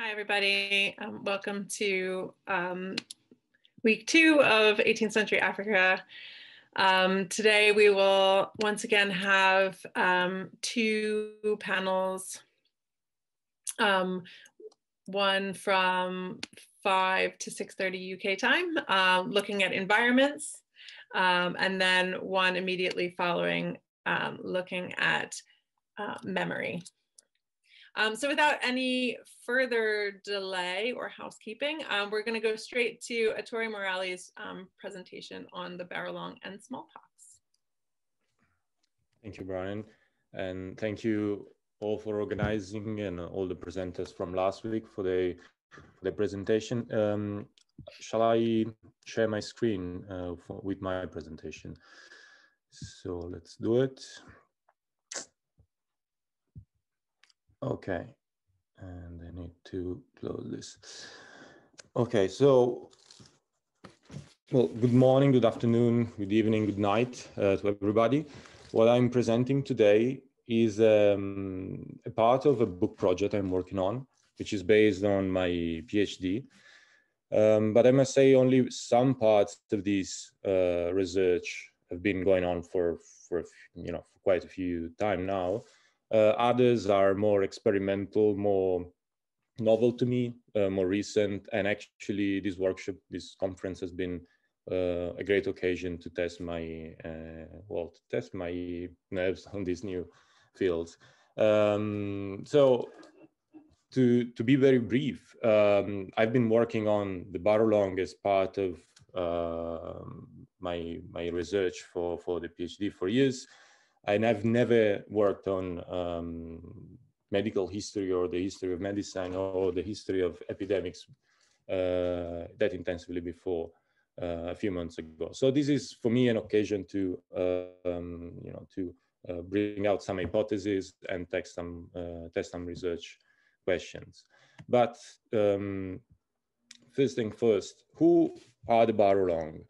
Hi, everybody. Um, welcome to um, week two of 18th century Africa. Um, today, we will once again have um, two panels, um, one from 5 to 6.30 UK time, uh, looking at environments, um, and then one immediately following, looking at uh, memory. Um, so without any further delay or housekeeping, um, we're gonna go straight to Ettore Morelli's um, presentation on the Barolong and smallpox. Thank you, Brian. And thank you all for organizing and all the presenters from last week for the, for the presentation. Um, shall I share my screen uh, for, with my presentation? So let's do it. Okay, and I need to close this. Okay, so, well, good morning, good afternoon, good evening, good night uh, to everybody. What I'm presenting today is um, a part of a book project I'm working on, which is based on my PhD. Um, but I must say only some parts of this uh, research have been going on for, for, you know, for quite a few time now. Uh, others are more experimental, more novel to me, uh, more recent. And actually, this workshop, this conference has been uh, a great occasion to test my, uh, well, to test my nerves on these new fields. Um, so to, to be very brief, um, I've been working on the Barolong as part of uh, my, my research for, for the PhD for years and I've never worked on um, medical history or the history of medicine or the history of epidemics uh, that intensively before uh, a few months ago. So this is for me an occasion to, uh, um, you know, to uh, bring out some hypotheses and test some, uh, test some research questions. But um, first thing first, who are the Barolong?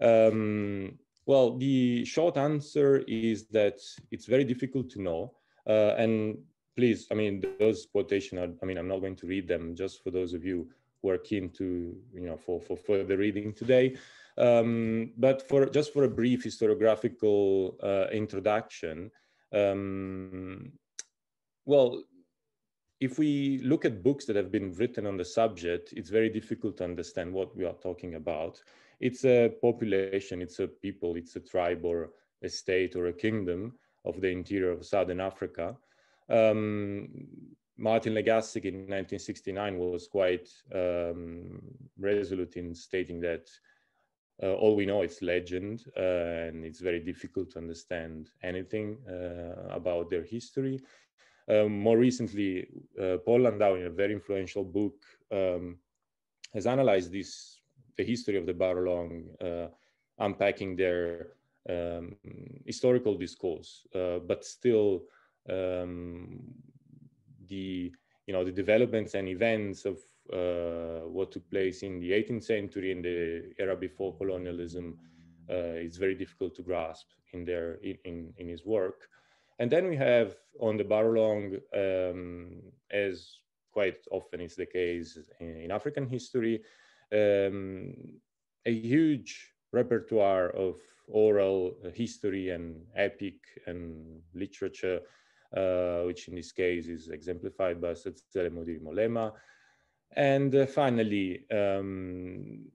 Um, well, the short answer is that it's very difficult to know. Uh, and please, I mean, those quotations are, I mean, I'm not going to read them just for those of you who are keen to, you know, for, for further reading today. Um, but for just for a brief historiographical uh, introduction, um, well, if we look at books that have been written on the subject, it's very difficult to understand what we are talking about it's a population, it's a people, it's a tribe or a state or a kingdom of the interior of Southern Africa. Um, Martin Legassick in 1969 was quite um, resolute in stating that uh, all we know is legend uh, and it's very difficult to understand anything uh, about their history. Um, more recently, uh, Paul Landau, in a very influential book, um, has analyzed this the history of the Barolong, uh, unpacking their um, historical discourse, uh, but still um, the you know the developments and events of uh, what took place in the 18th century in the era before colonialism uh, is very difficult to grasp in their in, in his work. And then we have on the Barolong, um, as quite often is the case in, in African history, um, a huge repertoire of oral history and epic and literature, uh, which in this case is exemplified by Setzele Modiri Molema. And uh, finally, um,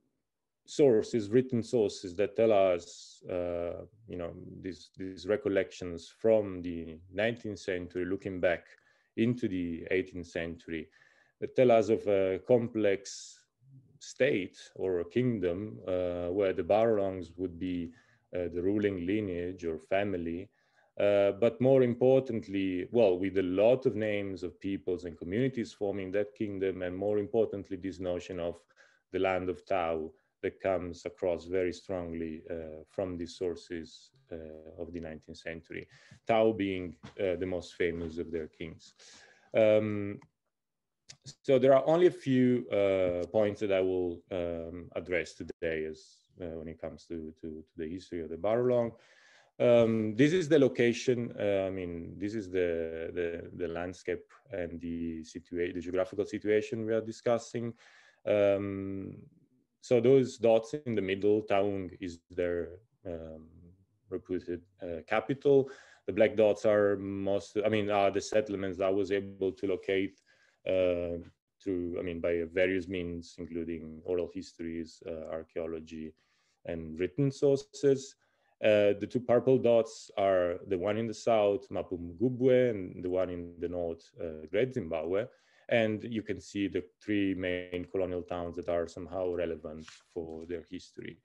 sources, written sources that tell us, uh, you know, these, these recollections from the 19th century, looking back into the 18th century, that tell us of a complex state or a kingdom uh, where the Barolongs would be uh, the ruling lineage or family. Uh, but more importantly, well, with a lot of names of peoples and communities forming that kingdom, and more importantly, this notion of the land of Tau that comes across very strongly uh, from the sources uh, of the 19th century, Tau being uh, the most famous of their kings. Um, so there are only a few uh, points that I will um, address today as uh, when it comes to, to, to, the history of the Barolong. Um, this is the location. Uh, I mean, this is the, the, the landscape and the situation, the geographical situation we are discussing. Um, so those dots in the middle, Taung is their um, reputed uh, capital. The black dots are most, I mean, are the settlements I was able to locate through, I mean, by various means, including oral histories, uh, archaeology, and written sources. Uh, the two purple dots are the one in the south, Mapungubwe, and the one in the north, uh, Great Zimbabwe. And you can see the three main colonial towns that are somehow relevant for their history.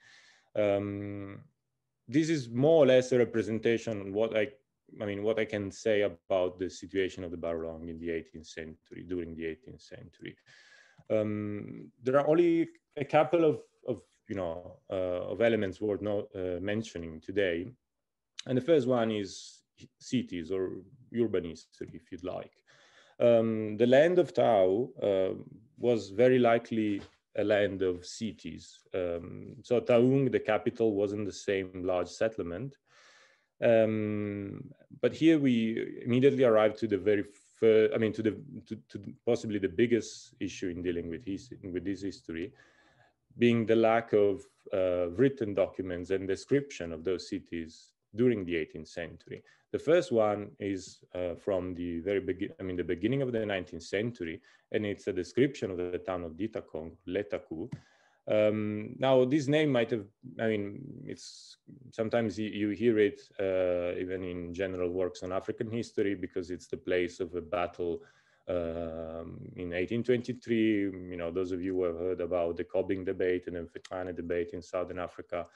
Um, this is more or less a representation of what I, I mean, what I can say about the situation of the Barolong in the 18th century, during the 18th century. Um, there are only a couple of, of you know, uh, of elements worth not, uh, mentioning today. And the first one is cities or urban history, if you'd like. Um, the land of Tau uh, was very likely a land of cities. Um, so Taung, the capital, wasn't the same large settlement. Um, but here we immediately arrived to the very first, I mean, to the to, to, possibly the biggest issue in dealing with his with this history, being the lack of uh, written documents and description of those cities during the 18th century. The first one is uh, from the very beginning, I mean, the beginning of the 19th century, and it's a description of the town of Ditakong, Letaku. Um, now, this name might have, I mean, it's sometimes you, hear it uh, even in general works on African history because it's the place of a battle um, in 1823. You know, those of you who have heard about the Cobbing debate and the Mfecane debate in Southern Africa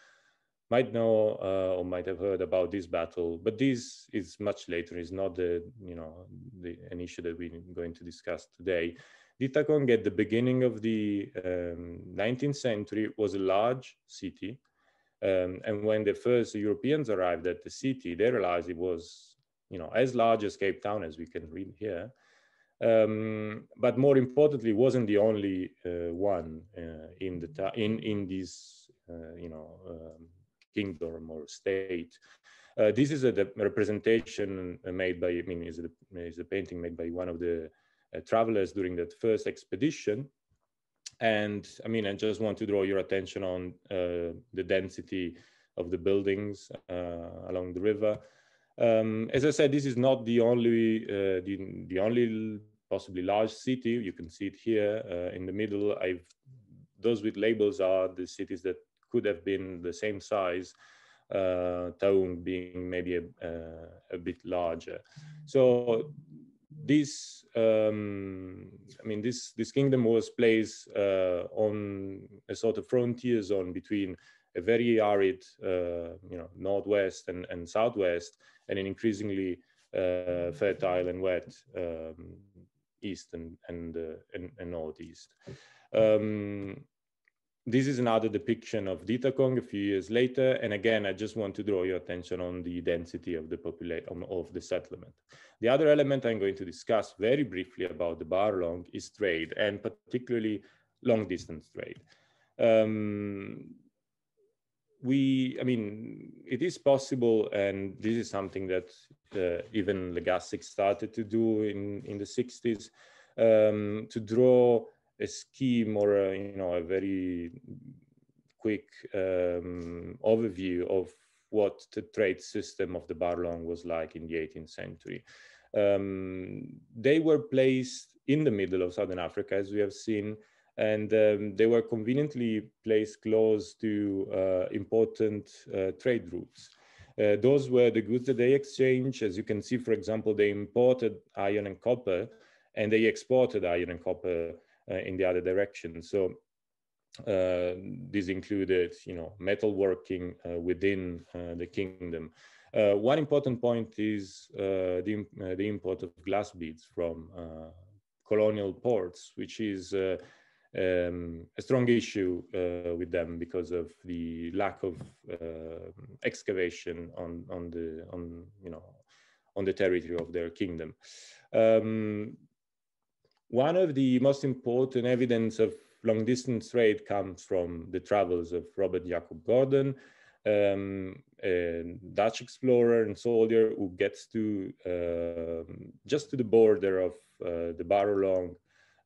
might know uh, or might have heard about this battle, but this is much later. It's not the you know the, an issue that we're going to discuss today. Ditakong at the beginning of the um, 19th century was a large city, um, and when the first Europeans arrived at the city, they realized it was you know as large as Cape Town as we can read here. Um, but more importantly, wasn't the only uh, one uh, in the in in this uh, you know um, kingdom or state. Uh, this is a representation made by, I mean, is a, is a painting made by one of the travelers during that first expedition. And I mean, I just want to draw your attention on uh, the density of the buildings uh, along the river. Um, as I said, this is not the only, uh, the, the only possibly large city. You can see it here uh, in the middle. I've, those with labels are the cities that could have been the same size, uh, Taung being maybe a, uh, a bit larger. So this, um, I mean, this this kingdom was placed uh, on a sort of frontier zone between a very arid, uh, you know, northwest and, and southwest, and an increasingly uh, fertile and wet um, east and and, uh, and, and northeast. Um, this is another depiction of Ditakong a few years later. And again, I just want to draw your attention on the density of the population of the settlement. The other element I'm going to discuss very briefly about the Barolong is trade and particularly long distance trade. Um, we, I mean, it is possible, and this is something that uh, even Legassick started to do in, in the 60s, um, to draw a scheme or a, you know a very quick um, overview of what the trade system of the Barolong was like in the 18th century. Um, they were placed in the middle of Southern Africa, as we have seen, and um, they were conveniently placed close to uh, important uh, trade routes. Uh, those were the goods that they exchanged. As you can see, for example, they imported iron and copper, and they exported iron and copper in the other direction. So uh, this included, you know, metalworking uh, within the kingdom. one important point is the, the import of glass beads from colonial ports, which is um, a strong issue uh, with them because of the lack of uh, excavation on on the on you know on the territory of their kingdom. Um, one of the most important evidence of long distance trade comes from the travels of Robert Jacob Gordon. um, a Dutch explorer and soldier who gets to um, just to the border of uh, the Barolong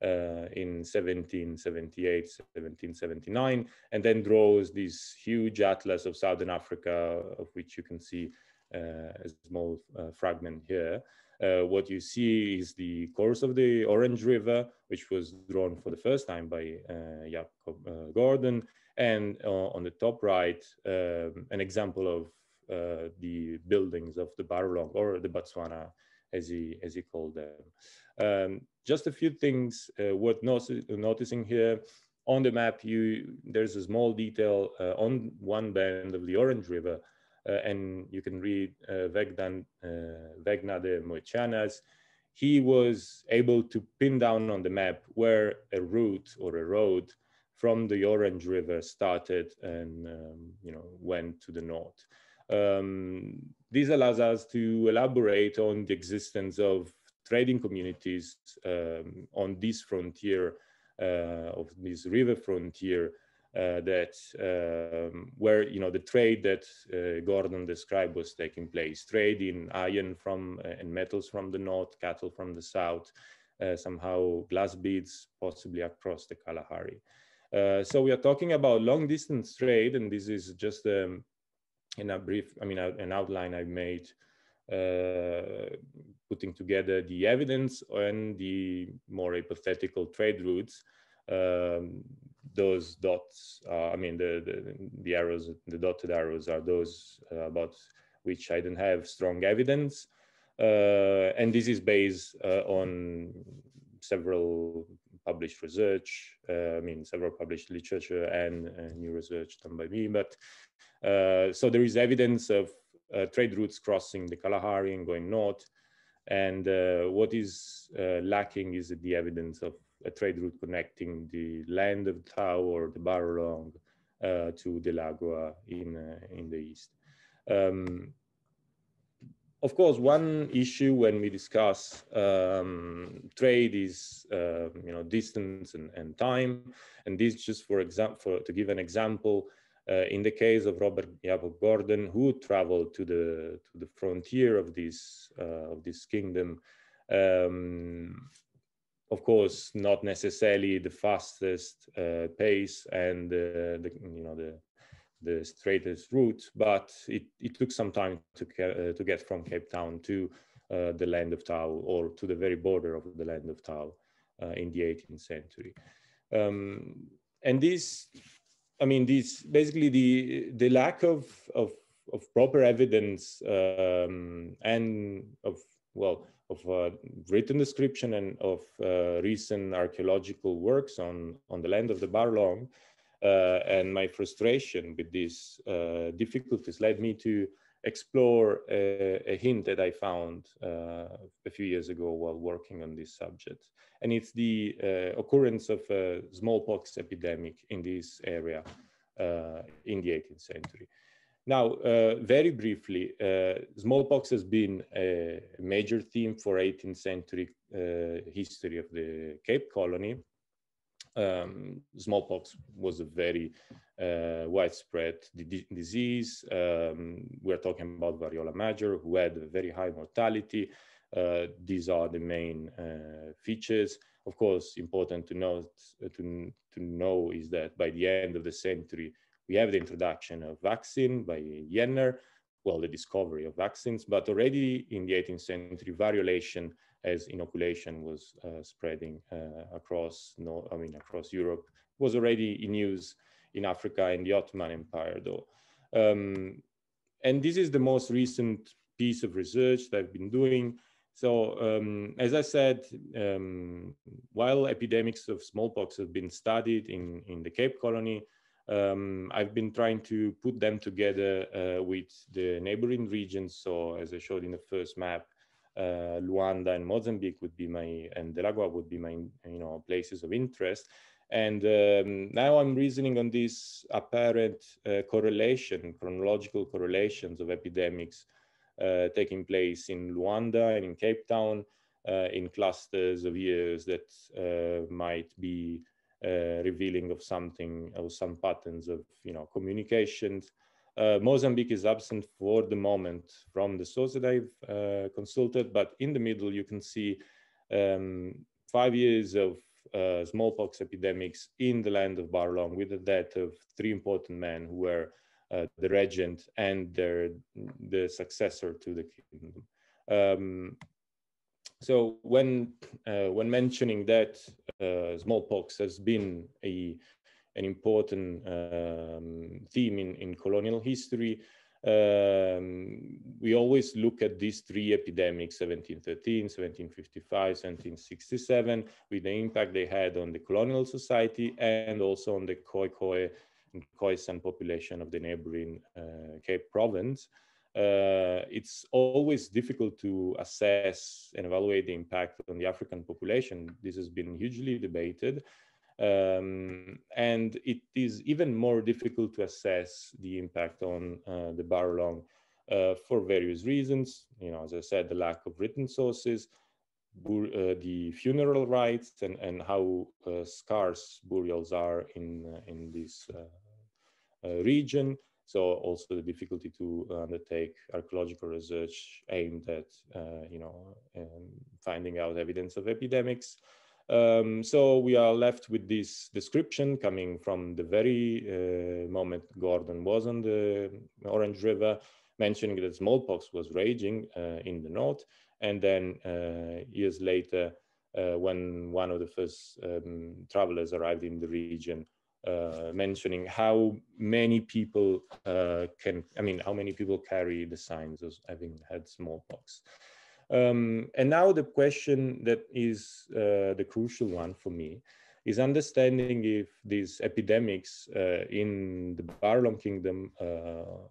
uh, in 1778, 1779, and then draws this huge atlas of Southern Africa, of which you can see uh, a small uh, fragment here. Uh, what you see is the course of the Orange River, which was drawn for the first time by uh, Jacob uh, Gordon, and on the top right, um, an example of the buildings of the Barolong or the Botswana, as he as he called them. Um, just a few things uh, worth noticing here. On the map, you there's a small detail uh, on one bend of the Orange River, uh, and you can read uh, Vegdan, Vegna de Moechanas. He was able to pin down on the map where a route or a road from the Orange River started and um, you know went to the north. Um, this allows us to elaborate on the existence of trading communities um, on this frontier uh, of this river frontier uh, that um, where you know the trade that uh, Gordon described was taking place, trade in iron from uh, and metals from the north, cattle from the south, uh, somehow glass beads possibly across the Kalahari. Uh, so we are talking about long distance trade, and this is just um, in a brief, I mean, an outline I made uh, putting together the evidence and the more hypothetical trade routes. Um, those dots, uh, I mean, the, the, the, arrows, the dotted arrows are those uh, about which I don't have strong evidence. Uh, and this is based uh, on several published research, I mean, several published literature and new research done by me. But so there is evidence of trade routes crossing the Kalahari and going north. And uh, what is uh, lacking is the evidence of a trade route connecting the land of Tau or the Barolong uh, to Delagoa in, uh, in the east. Um, of course, one issue when we discuss um, trade is, uh, you know, distance and, and, time. And this just for example, to give an example, uh, in the case of Robert Jacob Gordon, who traveled to the to the frontier of this uh, of this kingdom, um, of course, not necessarily the fastest uh, pace and the you know the the straightest route, but it, it took some time to uh, to get from Cape Town to uh, the land of Tau or to the very border of the land of Tau uh, in the 18th century. Um, and this I mean, this basically the the lack of of, of proper evidence um, and of well of uh, written description and of uh, recent archaeological works on on the land of the Barolong, uh, and my frustration with these uh, difficulties led me to explore a, a hint that I found uh, a few years ago while working on this subject. And it's the uh, occurrence of a smallpox epidemic in this area uh, in the 18th century. Now, uh, very briefly, uh, smallpox has been a major theme for 18th century history of the Cape Colony. Um, smallpox was a very uh, widespread disease. Um, we're talking about variola major, who had a very high mortality. Uh, these are the main uh, features. Of course, important to note to, to know is that by the end of the century, we have the introduction of vaccine by Jenner, well, the discovery of vaccines, but already in the 18th century, variolation as inoculation was uh, spreading uh, across, I mean, across Europe, was already in use in Africa and the Ottoman Empire, though. Um, and this is the most recent piece of research that I've been doing. So, um, as I said, um, while epidemics of smallpox have been studied in, in the Cape Colony, um, I've been trying to put them together uh, with the neighboring regions. So, as I showed in the first map, uh, Luanda and Mozambique would be my, and Delagoa would be my, you know, places of interest. And um, now I'm reasoning on this apparent uh, correlation, chronological correlations of epidemics uh, taking place in Luanda and in Cape Town uh, in clusters of years that uh, might be uh, revealing of something, or some patterns of, you know, communications Uh, Mozambique is absent for the moment from the source that I've uh, consulted, but in the middle you can see um, five years of uh, smallpox epidemics in the land of Barolong with the death of three important men who were uh, the regent and their, the successor to the kingdom. Um, so when, uh, when mentioning that uh, smallpox has been a an important um, theme in, in colonial history. Um, we always look at these three epidemics, 1713, 1755, 1767, with the impact they had on the colonial society and also on the Khoi and Khoisan population of the neighboring uh, Cape province. Uh, it's always difficult to assess and evaluate the impact on the African population. This has been hugely debated. Um, and it is even more difficult to assess the impact on uh, the Barolong uh, for various reasons. You know, as I said, the lack of written sources, uh, the funeral rites, and, and how uh, scarce burials are in, uh, in this region. So also the difficulty to undertake archaeological research aimed at, you know, um, finding out evidence of epidemics. Um, so we are left with this description coming from the very uh, moment Gordon was on the Orange River, mentioning that smallpox was raging uh, in the north. And then uh, years later, uh, when one of the first um, travelers arrived in the region, uh, mentioning how many people uh, can, I mean, how many people carry the signs of having had smallpox. Um, and now the question that is uh, the crucial one for me is understanding if these epidemics uh, in the Barolong Kingdom uh,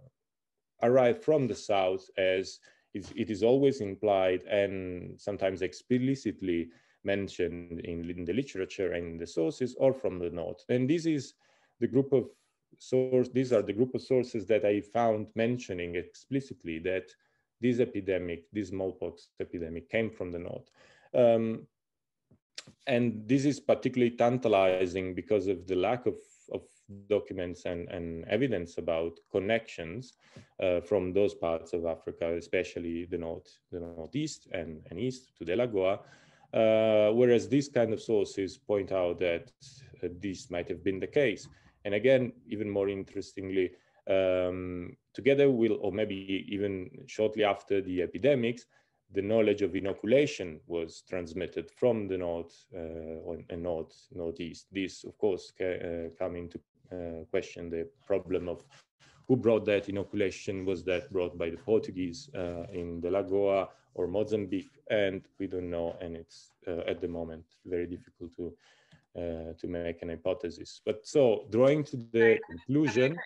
arrive from the south as it is always implied and sometimes explicitly mentioned in, in, the literature and in the sources or from the north. And this is the group of source, these are the group of sources that I found mentioning explicitly that this epidemic, this smallpox epidemic came from the north. Um, and this is particularly tantalizing because of the lack of, of documents and, and evidence about connections uh, from those parts of Africa, especially the north, the northeast and, and east to the Lagoa. Uh, whereas these kind of sources point out that uh, this might have been the case. And again, even more interestingly, um, together will, or maybe even shortly after the epidemics, the knowledge of inoculation was transmitted from the north uh, and north northeast. This, of course, uh, come into uh, question the problem of who brought that inoculation. Was that brought by the Portuguese uh, in the Lagoa or Mozambique? And we don't know, and it's uh, at the moment very difficult to uh, to make an hypothesis. But so drawing to the conclusion.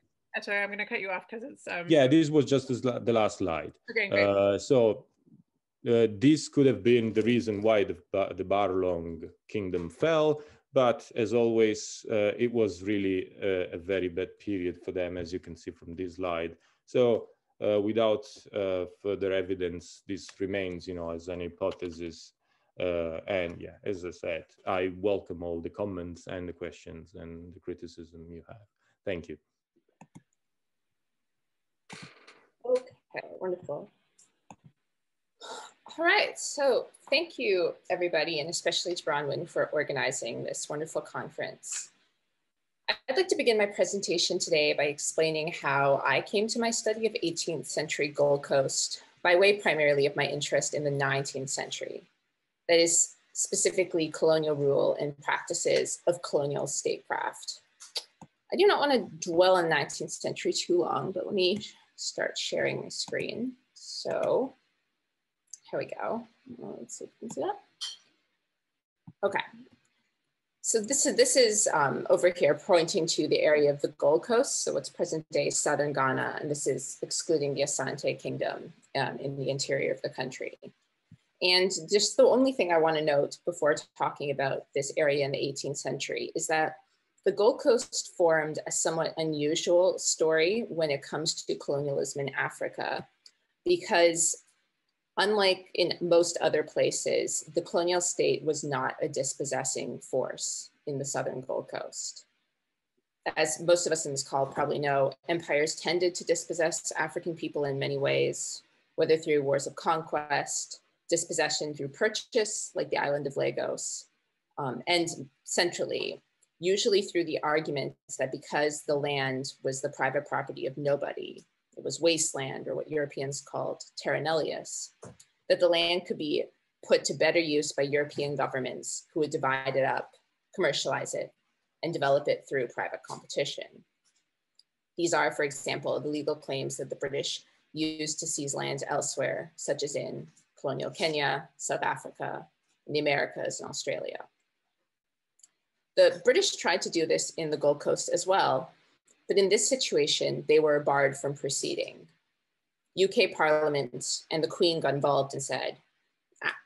Sorry, I'm going to cut you off because it's. Um... Yeah, this was just the last slide. Okay, great. Uh, so uh, this could have been the reason why the, the Barolong kingdom fell. But as always, uh, it was really a, a, very bad period for them, as you can see from this slide. So uh, without uh, further evidence, this remains, you know, as an hypothesis. Uh, and yeah, as I said, I welcome all the comments and the questions and the criticism you have. Thank you. Okay, wonderful. All right, so thank you everybody and especially to Bronwen for organizing this wonderful conference. I'd like to begin my presentation today by explaining how I came to my study of 18th century Gold Coast by way primarily of my interest in the 19th century. That is specifically colonial rule and practices of colonial statecraft. I do not want to dwell on 19th century too long, but let me start sharing my screen. So here we go. Let's see if you can see that. Okay. So this is, this is um, over here pointing to the area of the Gold Coast. So what's present day Southern Ghana, and this is excluding the Asante Kingdom um, in the interior of the country. And just the only thing I wanna note before talking about this area in the 18th century is that the Gold Coast formed a somewhat unusual story when it comes to colonialism in Africa, because unlike in most other places, the colonial state was not a dispossessing force in the Southern Gold Coast. as most of us in this call probably know, empires tended to dispossess African people in many ways, whether through wars of conquest, dispossession through purchase, like the island of Lagos, um, and centrally, usually through the arguments that because the land was the private property of nobody, it was wasteland or what Europeans called terra nullius, that the land could be put to better use by European governments who would divide it up, commercialize it, and develop it through private competition. These are, for example, the legal claims that the British used to seize lands elsewhere, such as in colonial Kenya, South Africa, the Americas, and Australia. The British tried to do this in the Gold Coast as well, but in this situation, they were barred from proceeding. UK Parliament and the Queen got involved and said,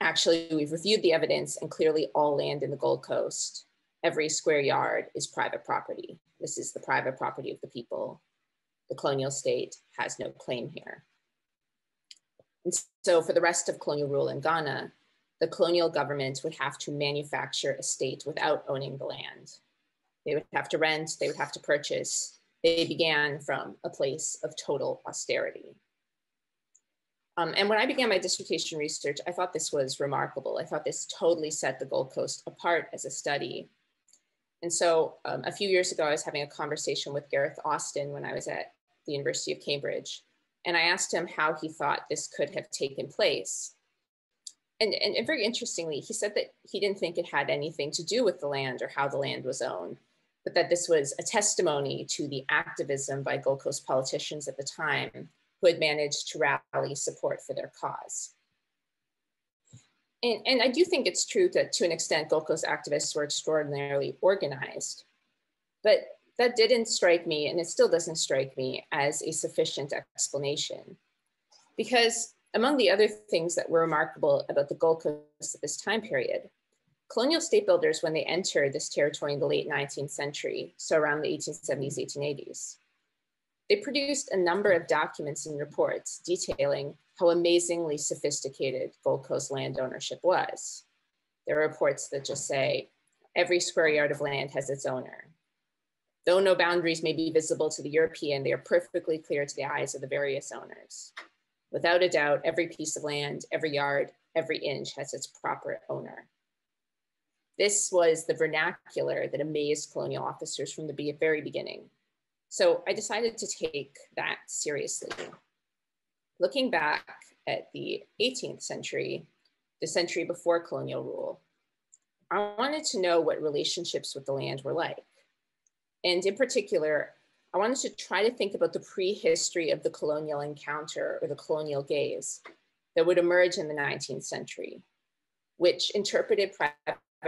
actually, we've reviewed the evidence and clearly all land in the Gold Coast, every square yard is private property. This is the private property of the people. The colonial state has no claim here. And so for the rest of colonial rule in Ghana, the colonial government would have to manufacture a state without owning the land. They would have to rent, they would have to purchase. They began from a place of total austerity. Um, and when I began my dissertation research, I thought this was remarkable. I thought this totally set the Gold Coast apart as a study. And so um, a few years ago, I was having a conversation with Gareth Austin when I was at the University of Cambridge. And I asked him how he thought this could have taken place. And, and, and very interestingly, he said that he didn't think it had anything to do with the land or how the land was owned, but that this was a testimony to the activism by Gold Coast politicians at the time who had managed to rally support for their cause. And, and I do think it's true that to an extent, Gold Coast activists were extraordinarily organized, but that didn't strike me, and it still doesn't strike me as a sufficient explanation. Because among the other things that were remarkable about the Gold Coast at this time period, colonial state builders, when they entered this territory in the late 19th century, so around the 1870s, 1880s, they produced a number of documents and reports detailing how amazingly sophisticated Gold Coast land ownership was. There are reports that just say every square yard of land has its owner. Though no boundaries may be visible to the European, they are perfectly clear to the eyes of the various owners. Without a doubt, every piece of land, every yard, every inch has its proper owner. This was the vernacular that amazed colonial officers from the very beginning. So I decided to take that seriously. Looking back at the 18th century, the century before colonial rule, I wanted to know what relationships with the land were like. And in particular, I wanted to try to think about the prehistory of the colonial encounter or the colonial gaze that would emerge in the 19th century, which interpreted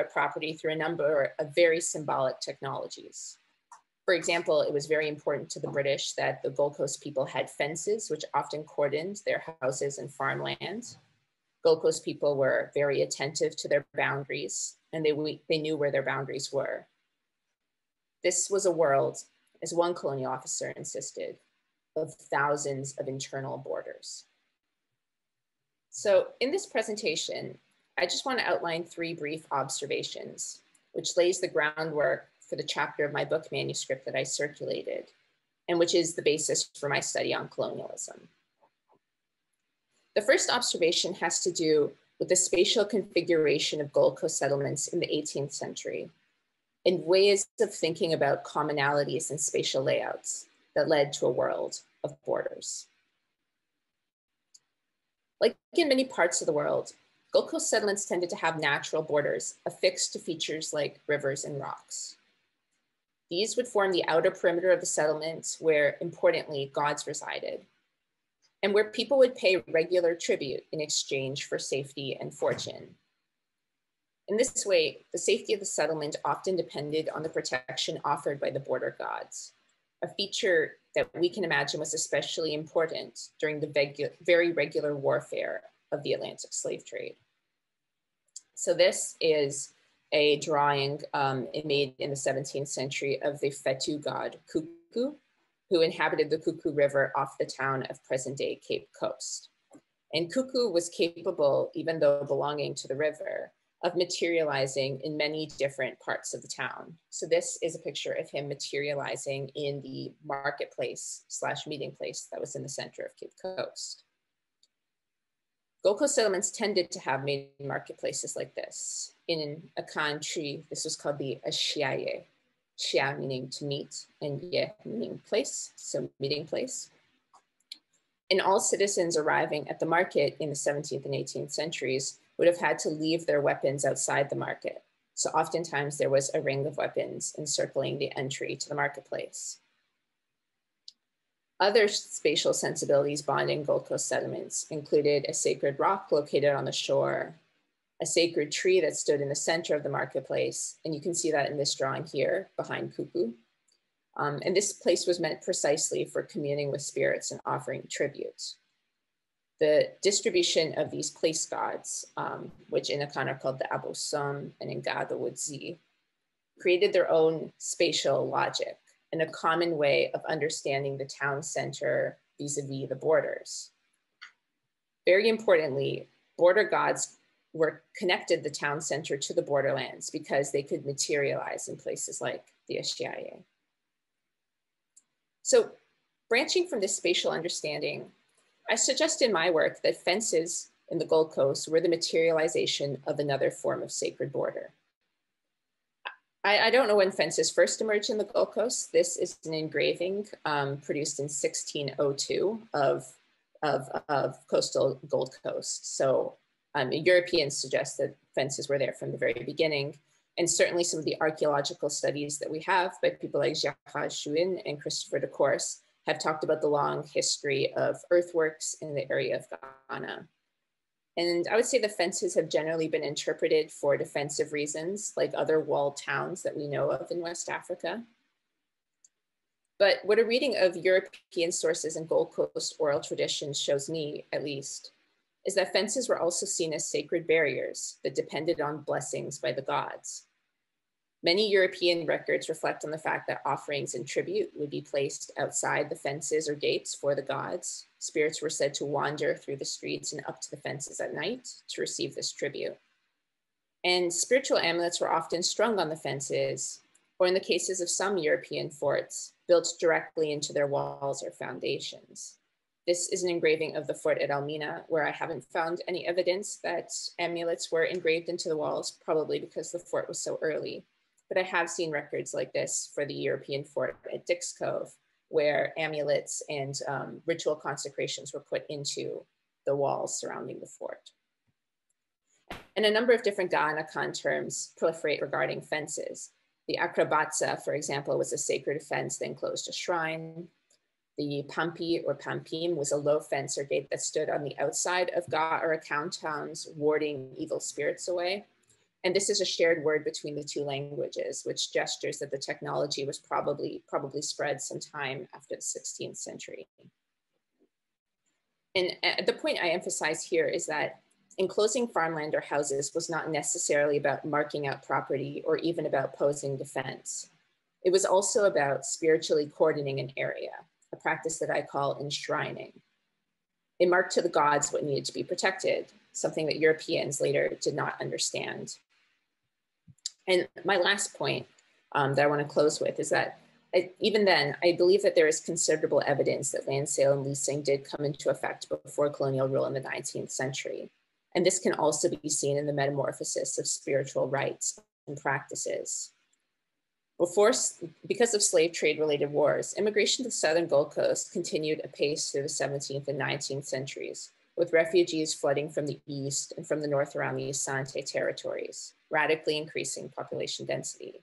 property through a number of very symbolic technologies. For example, it was very important to the British that the Gold Coast people had fences, which often cordoned their houses and farmland. Gold Coast people were very attentive to their boundaries and they, they knew where their boundaries were. This was a world, as one colonial officer insisted, of thousands of internal borders. So in this presentation, I just want to outline three brief observations, which lays the groundwork for the chapter of my book manuscript that I circulated, and which is the basis for my study on colonialism. The first observation has to do with the spatial configuration of Gold Coast settlements in the 18th century and ways of thinking about commonalities and spatial layouts that led to a world of borders. Like in many parts of the world, Gold Coast settlements tended to have natural borders affixed to features like rivers and rocks. These would form the outer perimeter of the settlements where, importantly, gods resided, and where people would pay regular tribute in exchange for safety and fortune. In this way, the safety of the settlement often depended on the protection offered by the border gods, a feature that we can imagine was especially important during the very regular warfare of the Atlantic slave trade. So this is a drawing um, made in the 17th century of the Fetu god Kuku, who inhabited the Kuku River off the town of present day Cape Coast. And Kuku was capable, even though belonging to the river, of materializing in many different parts of the town. So this is a picture of him materializing in the marketplace slash meeting place that was in the center of Cape Coast. Coast settlements tended to have main marketplaces like this. In Akan Twi, this was called the Ashiaye. Shia meaning to meet, and Ye meaning place, so meeting place. And all citizens arriving at the market in the 17th and 18th centuries would have had to leave their weapons outside the market. So oftentimes there was a ring of weapons encircling the entry to the marketplace. Other spatial sensibilities bonding Gold Coast settlements included a sacred rock located on the shore, a sacred tree that stood in the center of the marketplace, and you can see that in this drawing here behind Kuku. Um, and this place was meant precisely for communing with spirits and offering tributes the distribution of these place gods, um, which in Akan are called the Abosom and in Ga the Wudzi, created their own spatial logic and a common way of understanding the town center vis-a-vis the borders. Very importantly, border gods were connected the town center to the borderlands because they could materialize in places like the Ashiaye. So branching from this spatial understanding, I suggest in my work that fences in the Gold Coast were the materialization of another form of sacred border. I, I don't know when fences first emerged in the Gold Coast. This is an engraving um, produced in 1602 of, of, of coastal Gold Coast. So um, Europeans suggest that fences were there from the very beginning. And certainly some of the archeological studies that we have by people like Gérard Chouin and Christopher DeCorse have talked about the long history of earthworks in the area of Ghana. And I would say the fences have generally been interpreted for defensive reasons, like other walled towns that we know of in West Africa. But what a reading of European sources and Gold Coast oral traditions shows me, at least, is that fences were also seen as sacred barriers that depended on blessings by the gods. Many European records reflect on the fact that offerings and tribute would be placed outside the fences or gates for the gods. Spirits were said to wander through the streets and up to the fences at night to receive this tribute. And spiritual amulets were often strung on the fences, or in the cases of some European forts, built directly into their walls or foundations. This is an engraving of the fort at Elmina, where I haven't found any evidence that amulets were engraved into the walls, probably because the fort was so early but I have seen records like this for the European fort at Dix Cove, where amulets and um, ritual consecrations were put into the walls surrounding the fort. And a number of different Ga and terms proliferate regarding fences. The Akrabatsa, for example, was a sacred fence that enclosed a shrine. The Pampi or Pampim was a low fence or gate that stood on the outside of Ga or Akan towns, warding evil spirits away. And this is a shared word between the two languages, which gestures that the technology was probably, probably spread sometime after the 16th century. And uh, the point I emphasize here is that enclosing farmland or houses was not necessarily about marking out property or even about posing defense. It was also about spiritually cordoning an area, a practice that I call enshrining. It marked to the gods what needed to be protected, something that Europeans later did not understand. And my last point um, that I want to close with is that I, even then, I believe that there is considerable evidence that land sale and leasing did come into effect before colonial rule in the 19th century. And this can also be seen in the metamorphosis of spiritual rites and practices. Before, because of slave trade related wars, immigration to the southern Gold Coast continued apace through the 17th and 19th centuries, with refugees flooding from the east and from the north around the Asante territories radically increasing population density.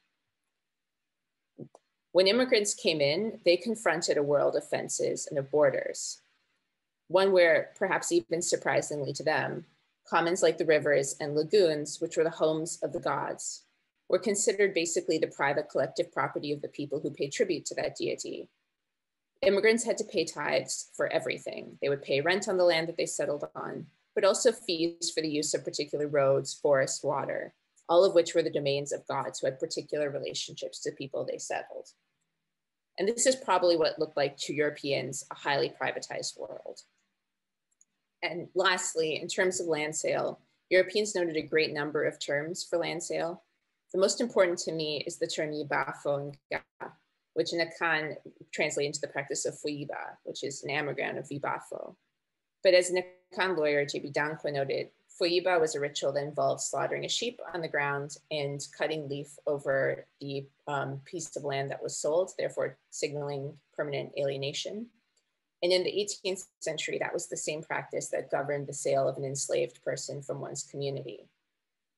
When immigrants came in, they confronted a world of fences and of borders, one where, perhaps even surprisingly to them, commons like the rivers and lagoons, which were the homes of the gods, were considered basically the private collective property of the people who paid tribute to that deity. Immigrants had to pay tithes for everything. They would pay rent on the land that they settled on, but also fees for the use of particular roads, forests, water, all of which were the domains of gods who had particular relationships to people they settled. And this is probably what looked like to Europeans a highly privatized world. And lastly, in terms of land sale, Europeans noted a great number of terms for land sale. The most important to me is the term yibafo which in Akan translate into the practice of fuiba, which is an anagram of vibafo. But as an Akan lawyer, J.B. Danquah noted, fuiba was a ritual that involved slaughtering a sheep on the ground and cutting leaf over the um, piece of land that was sold, therefore signaling permanent alienation. And in the 18th century, that was the same practice that governed the sale of an enslaved person from one's community.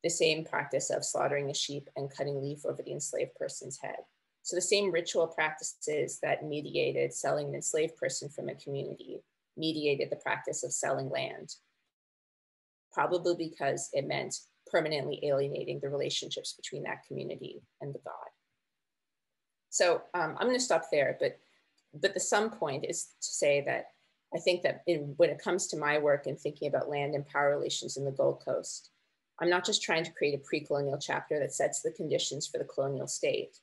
The same practice of slaughtering a sheep and cutting leaf over the enslaved person's head. So the same ritual practices that mediated selling an enslaved person from a community mediated the practice of selling land, probably because it meant permanently alienating the relationships between that community and the god. So um, I'm going to stop there, but but the sum point is to say that I think that in, when it comes to my work and thinking about land and power relations in the Gold Coast, I'm not just trying to create a pre-colonial chapter that sets the conditions for the colonial state,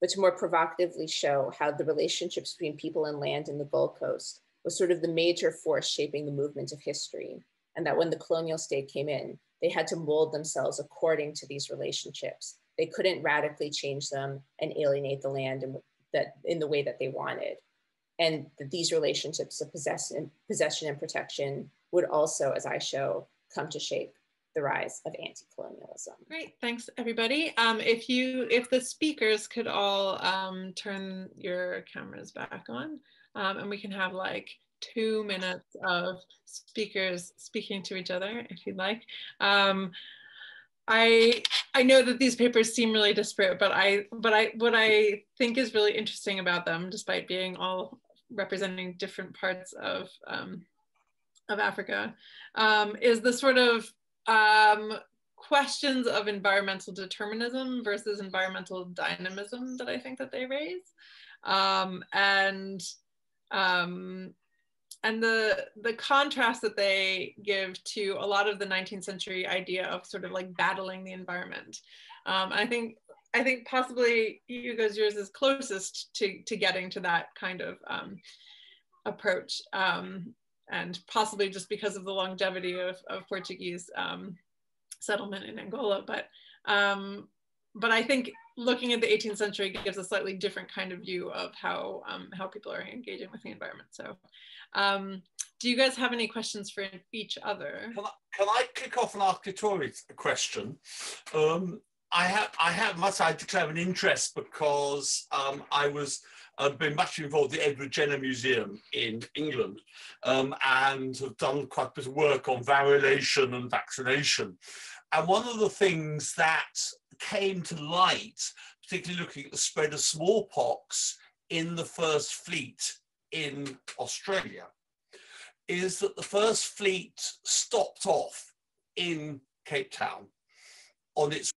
but to more provocatively show how the relationships between people and land in the Gold Coast was sort of the major force shaping the movement of history. And that when the colonial state came in, they had to mold themselves according to these relationships. They couldn't radically change them and alienate the land in, that, in the way that they wanted. And that these relationships of possession, possession and protection would also, as I show, come to shape the rise of anti-colonialism. Great, thanks everybody. Um, if you, if the speakers could all um, turn your cameras back on um, and we can have like two minutes of speakers speaking to each other if you'd like. Um, I I know that these papers seem really disparate, but I but I what I think is really interesting about them, despite being all representing different parts of um, of Africa, um, is the sort of um, questions of environmental determinism versus environmental dynamism that I think that they raise. Um, and um, and the the contrast that they give to a lot of the 19th century idea of sort of like battling the environment. Um, I think I think possibly Hugo's yours is closest to to getting to that kind of um, approach. Um, and possibly just because of the longevity of, of Portuguese um, settlement in Angola. But, um, but I think looking at the 18th century gives a slightly different kind of view of how, um, how people are engaging with the environment. So um, do you guys have any questions for each other? Can I, can I kick off an architecture question? Um, I have, I have, must I declare an interest because um, I was I've been much involved in the Edward Jenner Museum in England um, and have done quite a bit of work on variolation and vaccination. And one of the things that came to light, particularly looking at the spread of smallpox in the first fleet in Australia, is that the first fleet stopped off in Cape Town on its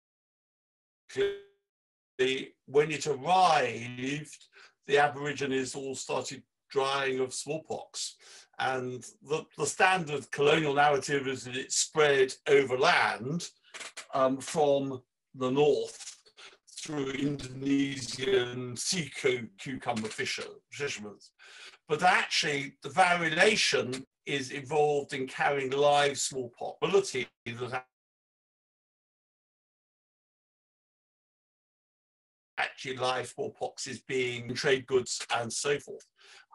when it arrived the Aborigines all started dying of smallpox. And the, the standard colonial narrative is that it spread overland um, from the north through Indonesian sea cucumber fisher, fishermen. But actually, the variolation is involved in carrying live smallpox ability that actually live smallpox is being trade goods and so forth.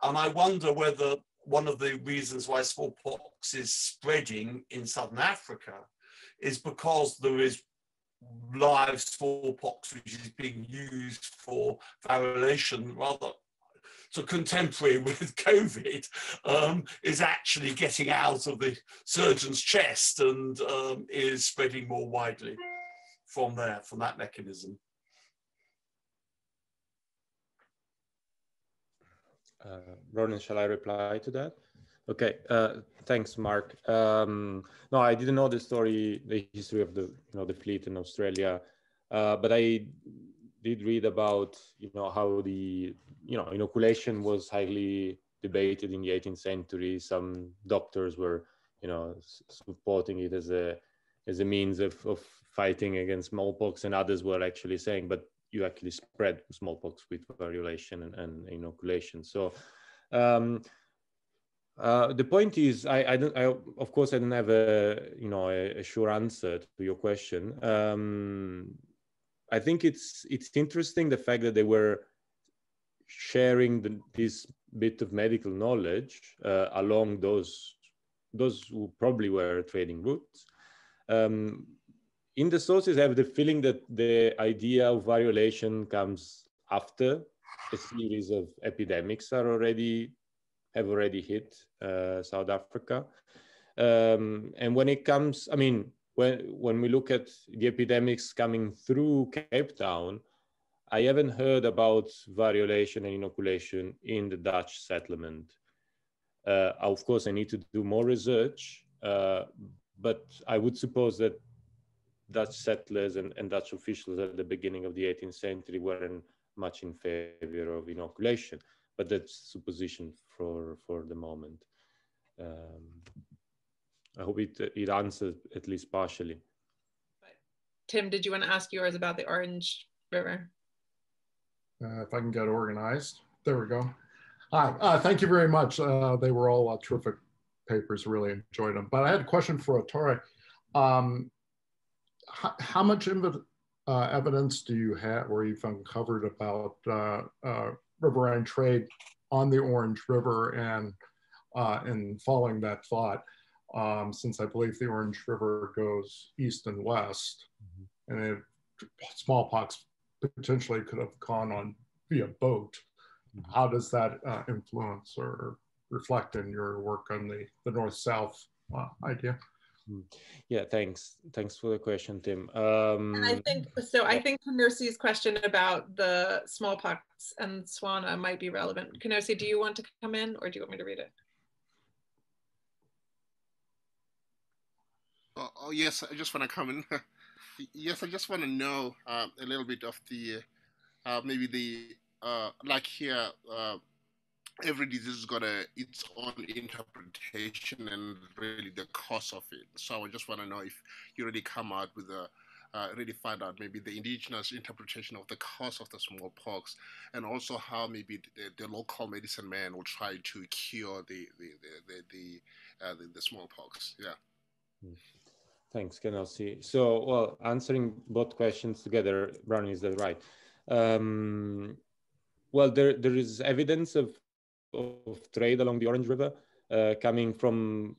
And I wonder whether one of the reasons why smallpox is spreading in southern Africa is because there is live smallpox which is being used for variolation rather so contemporary with COVID um, is actually getting out of the surgeon's chest and um, is spreading more widely from there, from that mechanism. Uh, Bronwen, shall I reply to that? Okay, uh, thanks, Mark. Um, no, I didn't know the story, the history of the you know the fleet in Australia, uh, but I did read about you know how the you know inoculation was highly debated in the 18th century. Some doctors were you know supporting it as a as a means of, of fighting against smallpox, and others were actually saying, but you actually spread smallpox with variolation and, and inoculation. So um, Uh, the point is, I, I don't. I, of course, I don't have a you know a, a sure answer to your question. Um, I think it's it's interesting the fact that they were sharing the, this bit of medical knowledge uh, along those those who probably were trading routes. Um, in the sources, I have the feeling that the idea of variolation comes after a series of epidemics are already have already hit uh, South Africa. Um, and when it comes, I mean, when when we look at the epidemics coming through Cape Town, I haven't heard about variolation and inoculation in the Dutch settlement. Uh, of course, I need to do more research, uh, but I would suppose that Dutch settlers and, and, Dutch officials at the beginning of the 18th century weren't much in favor of inoculation, but that's supposition for, for the moment. Um, I hope it, it answered at least partially. Tim, did you want to ask yours about the Orange River? Uh, if I can get organized. There we go. Hi, uh, thank you very much. Uh, they were all uh, terrific papers, really enjoyed them. But I had a question for Ettore. Um, how, how, much uh, evidence do you have or you've uncovered about uh, riverine trade on the Orange River and, and following that thought? Um, since I believe the Orange River goes east and west, mm -hmm. and it, smallpox potentially could have gone on via boat. Mm-hmm. How does that uh, influence or reflect in your work on the, the north-south uh, idea? Hmm. Yeah, thanks. Thanks for the question, Tim. Um, and I think so. I think Kenosi's question about the smallpox and Swana might be relevant. Kanosi, do you want to come in, or do you want me to read it? Oh, oh yes, I just want to come in. yes, I just want to know uh, a little bit of the uh, maybe the uh, like here. Every disease has got a, its own interpretation and really the cause of it. So I just want to know if you really come out with a uh, really find out maybe the indigenous interpretation of the cause of the smallpox and also how maybe the, the local medicine man will try to cure the the the the, uh, the, the smallpox. Yeah. Thanks, Kenosi. So, well, answering both questions together, Brown, is that right? Um, well, there, there is evidence of, of trade along the Orange River uh, coming from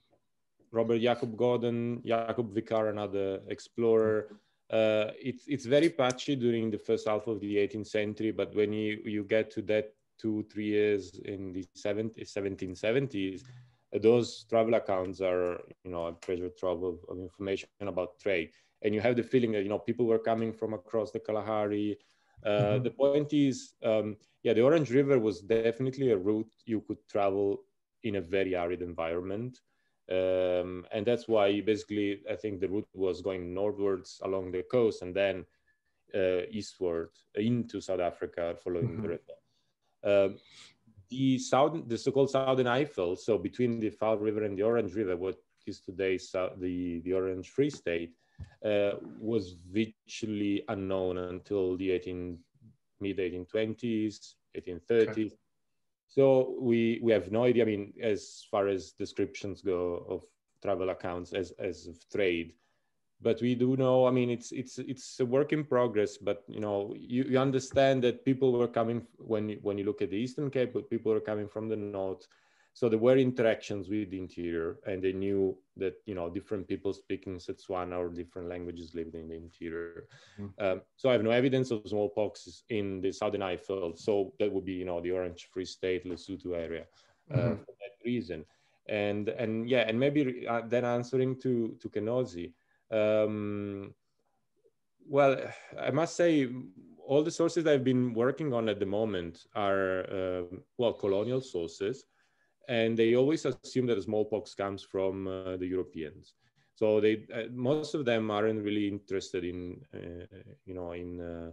Robert Jacob Gordon, Jacob Wikar, another explorer. Uh, it's, it's very patchy during the first half of the 18th century, but when you, you get to that two, three years in the 70, 1770s, those travel accounts are, you know, a treasure trove of, of, information about trade. And you have the feeling that, you know, people were coming from across the Kalahari. Uh, mm-hmm. The point is, um, yeah, the Orange River was definitely a route you could travel in a very arid environment. Um, and that's why basically I think the route was going northwards along the coast and then uh, eastward into South Africa following mm-hmm. the river. Um, the southern, the so-called Southern Highveld, so between the Vaal River and the Orange River, what is today the, the Orange Free State, uh, was virtually unknown until the 18, mid 1820s, 1830s. Okay. So we, we have no idea, I mean, as far as descriptions go of travel accounts as, as of trade, but we do know i mean it's it's it's a work in progress but you know you, you understand that people were coming when you, when you look at the eastern cape but people were coming from the north so there were interactions with the interior and they knew that you know different people speaking Setswana or different languages lived in the interior mm. um, so i have no evidence of smallpox in the southern highveld so that would be you know the orange free state lesotho area uh, mm-hmm. for that reason and and yeah and maybe uh, then answering to to kenosi um, well, I must say, all the sources I've been working on at the moment are, uh, well, colonial sources, and they always assume that smallpox comes from uh, the Europeans. So they, uh, most of them aren't really interested in, uh, you know, in uh,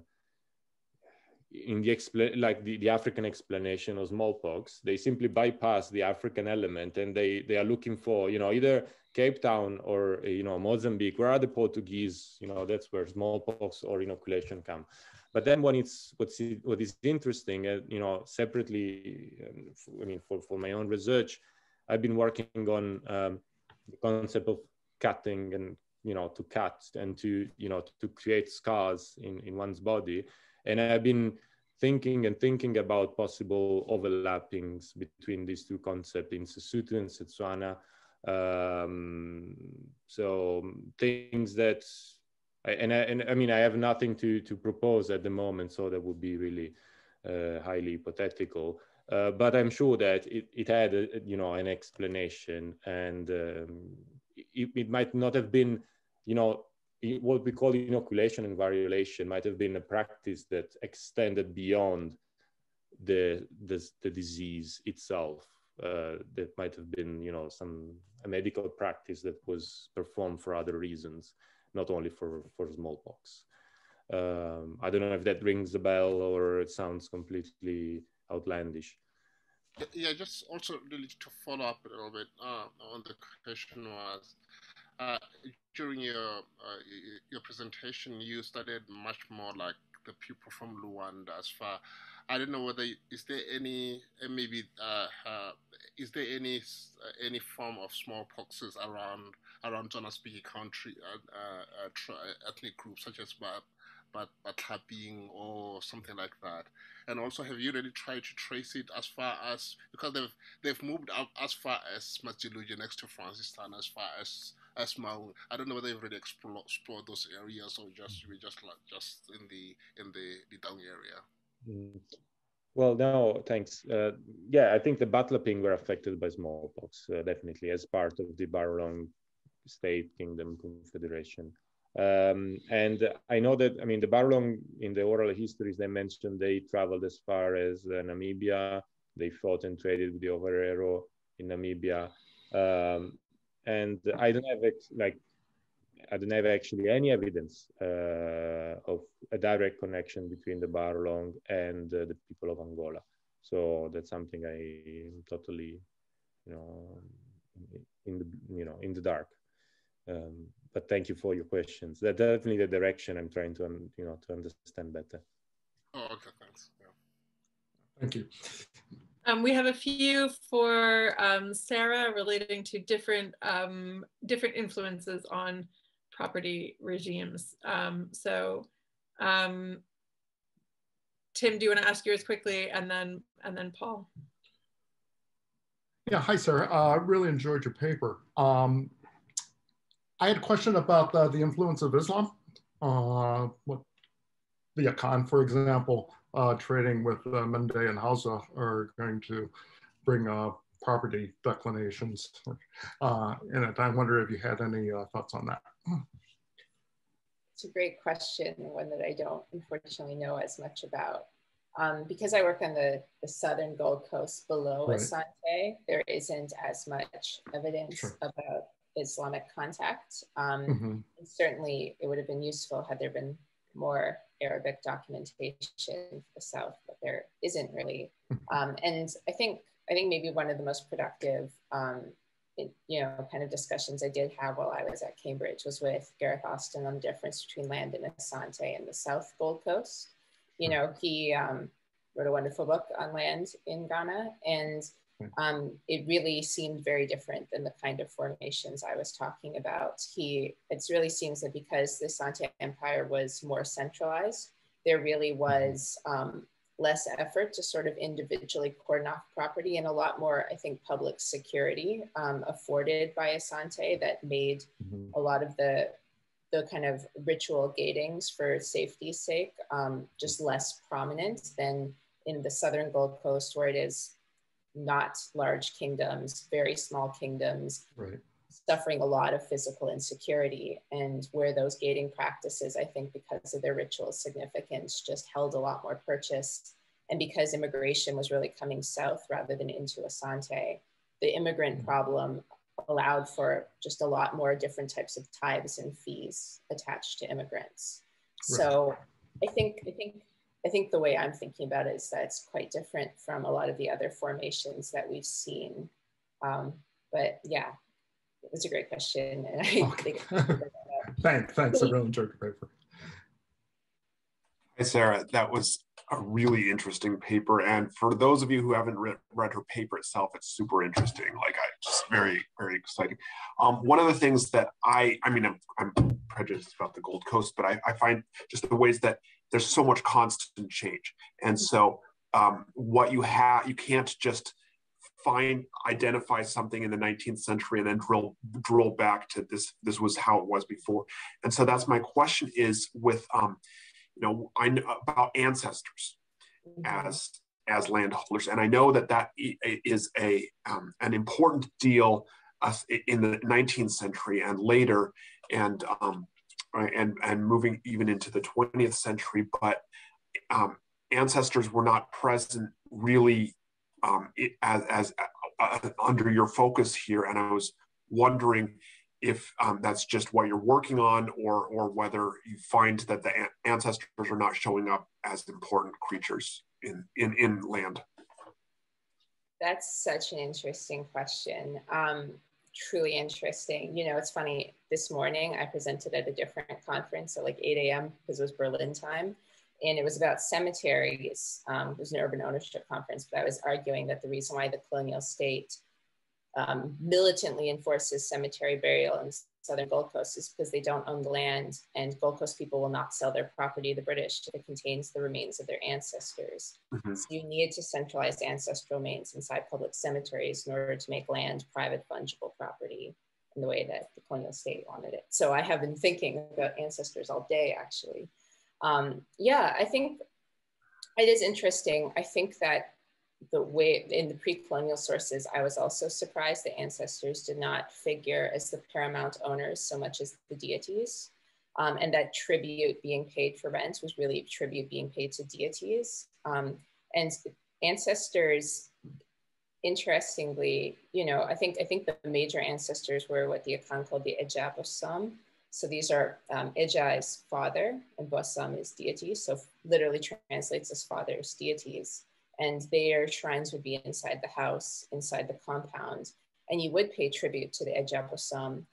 in the expl- like the, the African explanation of smallpox. They simply bypass the African element, and they they are looking for, you know, either Cape Town or you know Mozambique, where are the Portuguese? You know that's where smallpox or inoculation come. But then when it's what's what is interesting, uh, you know, separately, um, I mean, for, for my own research, I've been working on um, the concept of cutting and you know to cut and to you know to create scars in in one's body and i've been thinking and thinking about possible overlappings between these two concepts in Sesotho and Setswana. Um, so things that, and I, and I mean, I have nothing to, to propose at the moment, so that would be really uh, highly hypothetical. Uh, but I'm sure that it, it had, a, you know, an explanation and um, it, it might not have been, you know, what we call inoculation and variolation might have been a practice that extended beyond the the, the disease itself. Uh, that might have been, you know, some a medical practice that was performed for other reasons, not only for for smallpox. Um, I don't know if that rings a bell or it sounds completely outlandish. Yeah, just also really to follow up a little bit uh, on the question was uh, during your uh, your presentation, you studied much more like the people from Luanda. As far, I don't know whether is there any uh, maybe uh, uh, is there any any form of smallpoxes around around Tswana-speaking country ethnic groups such as but Batlaping or something like that. And also, have you really tried to trace it as far as because they've they've moved up as far as Matsiloje next to Francistown, as far as as Mau. I don't know whether you've really explored, explored those areas or just we just like just in the in the the down area. Mm. Well, no, thanks. Uh, yeah, I think the Batlaping were affected by smallpox, uh, definitely, as part of the Barolong State Kingdom Confederation. Um, and I know that, I mean, the Barolong in the oral histories they mentioned, they traveled as far as uh, Namibia. They fought and traded with the Overero in Namibia. Um, and I don't have like, I don't have actually any evidence uh, of a direct connection between the Barolong and uh, the people of Angola. So that's something I totally, you know, in the you know in the dark. Um, but thank you for your questions. That's definitely the direction I'm trying to, you know, to understand better. Oh, okay, thanks. Yeah. Thank you. Um, we have a few for um, Sarah relating to different um, different influences on property regimes. Um, so, um, Tim, do you want to ask yours quickly, and then and then Paul? Yeah, hi, Sarah. Uh, I really enjoyed your paper. Um, I had a question about the, the influence of Islam. Uh, what the Akan, for example, uh, trading with uh, Mande and Hausa are going to bring uh, property declinations uh, in it. I wonder if you had any uh, thoughts on that. It's a great question, one that I don't unfortunately know as much about. Um, because I work on the, the southern Gold Coast below right. Asante, there isn't as much evidence sure. about Islamic contact. Um, mm-hmm. Certainly, it would have been useful had there been more Arabic documentation for the South, but there isn't really. Mm-hmm. Um, and I think I think maybe one of the most productive, um, you know, kind of discussions I did have while I was at Cambridge was with Gareth Austin on the difference between land in Asante and the South Gold Coast. You know, he um, wrote a wonderful book on land in Ghana, and um, it really seemed very different than the kind of formations I was talking about. He, it really seems that because the Asante Empire was more centralized, there really mm-hmm. was um, less effort to sort of individually cordon off property and a lot more, I think, public security um, afforded by Asante that made mm-hmm. a lot of the the kind of ritual gatings for safety's sake um, just less prominent than in the southern Gold Coast, where it is not large kingdoms, very small kingdoms, right. suffering a lot of physical insecurity. And where those gating practices, I think, because of their ritual significance, just held a lot more purchase. And because immigration was really coming south rather than into Asante, the immigrant mm-hmm. problem allowed for just a lot more different types of tithes and fees attached to immigrants. Right. So I think I think I think the way I'm thinking about it is that it's quite different from a lot of the other formations that we've seen. Um, but yeah, it was a great question. And I okay. think thanks, thanks. I really enjoyed the paper. Hi, Sarah. That was a really interesting paper. And for those of you who haven't read, read her paper itself, it's super interesting. Like I just very, very exciting. Um, one of the things that I, I mean, I'm, I'm prejudiced about the Gold Coast, but I, I, find just the ways that there's so much constant change. And so um, what you have, you can't just find identify something in the 19th century and then drill drill back to this this was how it was before and so that's my question is with um you know i know about ancestors mm-hmm. as as landholders and i know that that is a um, an important deal uh, in the 19th century and later and um and and moving even into the 20th century but um, ancestors were not present really um, as, as uh, uh, under your focus here, and I was wondering if um, that's just what you're working on, or or whether you find that the ancestors are not showing up as important creatures in in in land. That's such an interesting question. Um, truly interesting. You know, it's funny. This morning I presented at a different conference at like 8 a.m. because it was Berlin time and it was about cemeteries. Um, it was an urban ownership conference, but I was arguing that the reason why the colonial state um, militantly enforces cemetery burial in southern Gold Coast is because they don't own the land, and Gold Coast people will not sell their property to the British that contains the remains of their ancestors. Mm-hmm. So you need to centralize ancestral remains inside public cemeteries in order to make land private fungible property in the way that the colonial state wanted it. So I have been thinking about ancestors all day, actually um, yeah, I think it is interesting. I think that the way in the pre-colonial sources, I was also surprised the ancestors did not figure as the paramount owners so much as the deities. Um, and that tribute being paid for rent was really tribute being paid to deities. Um, and ancestors, interestingly, you know, I think I think the major ancestors were what the Akan called the Ejabosum, so these are um, Ejai's father, and Bosam is deity. So literally translates as fathers, deities. And their shrines would be inside the house, inside the compound. And you would pay tribute to the Ejabosam.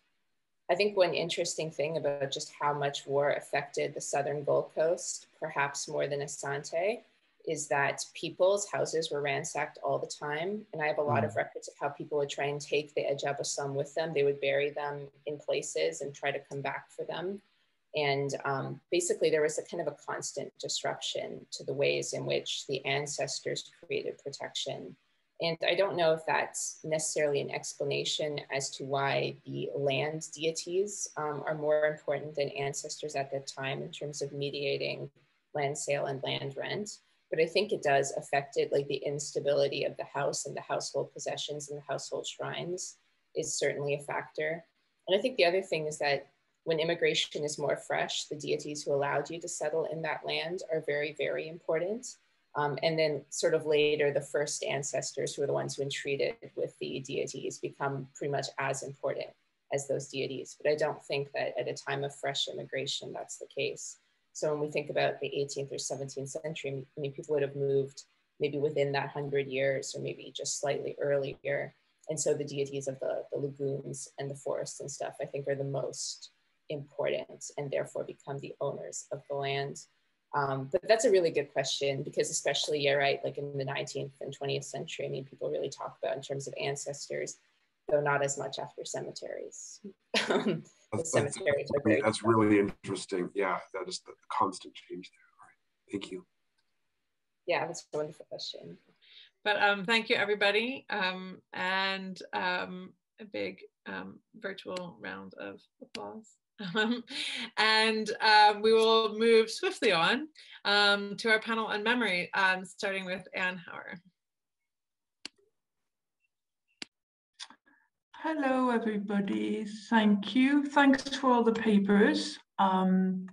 I think one interesting thing about just how much war affected the southern Gold Coast, perhaps more than Asante, is that people's houses were ransacked all the time. And I have a lot mm. of records of how people would try and take the Ejabosum with them. They would bury them in places and try to come back for them. And um, basically, there was a kind of a constant disruption to the ways in which the ancestors created protection. And I don't know if that's necessarily an explanation as to why the land deities um, are more important than ancestors at that time in terms of mediating land sale and land rent but I think it does affect it, like the instability of the house and the household possessions and the household shrines is certainly a factor. And I think the other thing is that when immigration is more fresh, the deities who allowed you to settle in that land are very, very important. Um, and then sort of later, the first ancestors who are the ones who entreated with the deities become pretty much as important as those deities. But I don't think that at a time of fresh immigration, that's the case. So when we think about the 18th or 17th century, I mean, people would have moved maybe within that 100 years or maybe just slightly earlier. And so the deities of the, the lagoons and the forests and stuff, I think, are the most important and therefore become the owners of the land. Um, but that's a really good question because especially, yeah, right, like in the 19th and 20th century, I mean, people really talk about in terms of ancestors, though not as much after cemeteries. the That's, that's, that's, really interesting. Yeah, that is the constant change there. All right. Thank you. Yeah, that's a wonderful question. But um, thank you, everybody. Um, and um, a big um, virtual round of applause. Um, and um, we will move swiftly on um, to our panel on memory, um, starting with Anne Haour. Hello, everybody. Thank you. Thanks for all the papers. Um,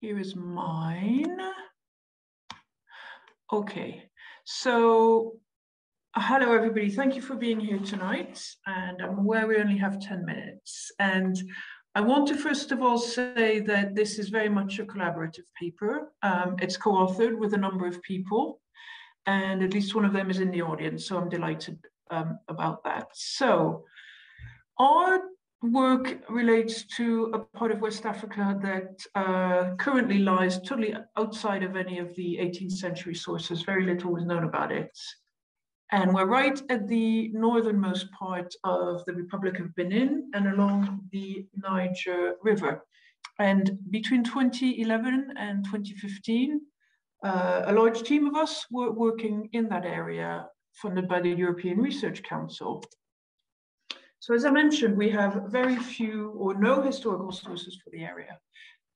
here is mine. Okay, so hello, everybody. Thank you for being here tonight. And I'm aware we only have 10 minutes. And I want to first of all say that this is very much a collaborative paper. Um, it's co-authored with a number of people, and at least one of them is in the audience, so I'm delighted um, about that. So, our work relates to a part of West Africa that uh, currently lies totally outside of any of the 18th century sources. Very little was known about it. And we're right at the northernmost part of the Republic of Benin and along the Niger River. And between 2011 and 2015, uh, a large team of us were working in that area funded by the European Research Council. So as I mentioned, we have very few or no historical sources for the area.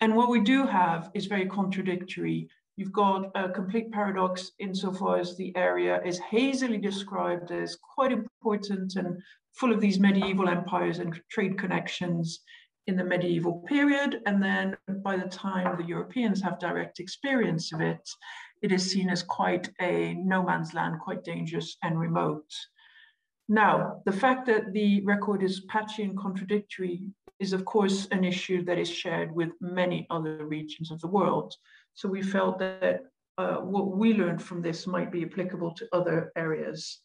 And what we do have is very contradictory. You've got a complete paradox insofar as the area is hazily described as quite important and full of these medieval empires and trade connections in the medieval period. And then by the time the Europeans have direct experience of it, it is seen as quite a no man's land, quite dangerous and remote. Now, the fact that the record is patchy and contradictory is, of course, an issue that is shared with many other regions of the world. So we felt that uh, what we learned from this might be applicable to other areas.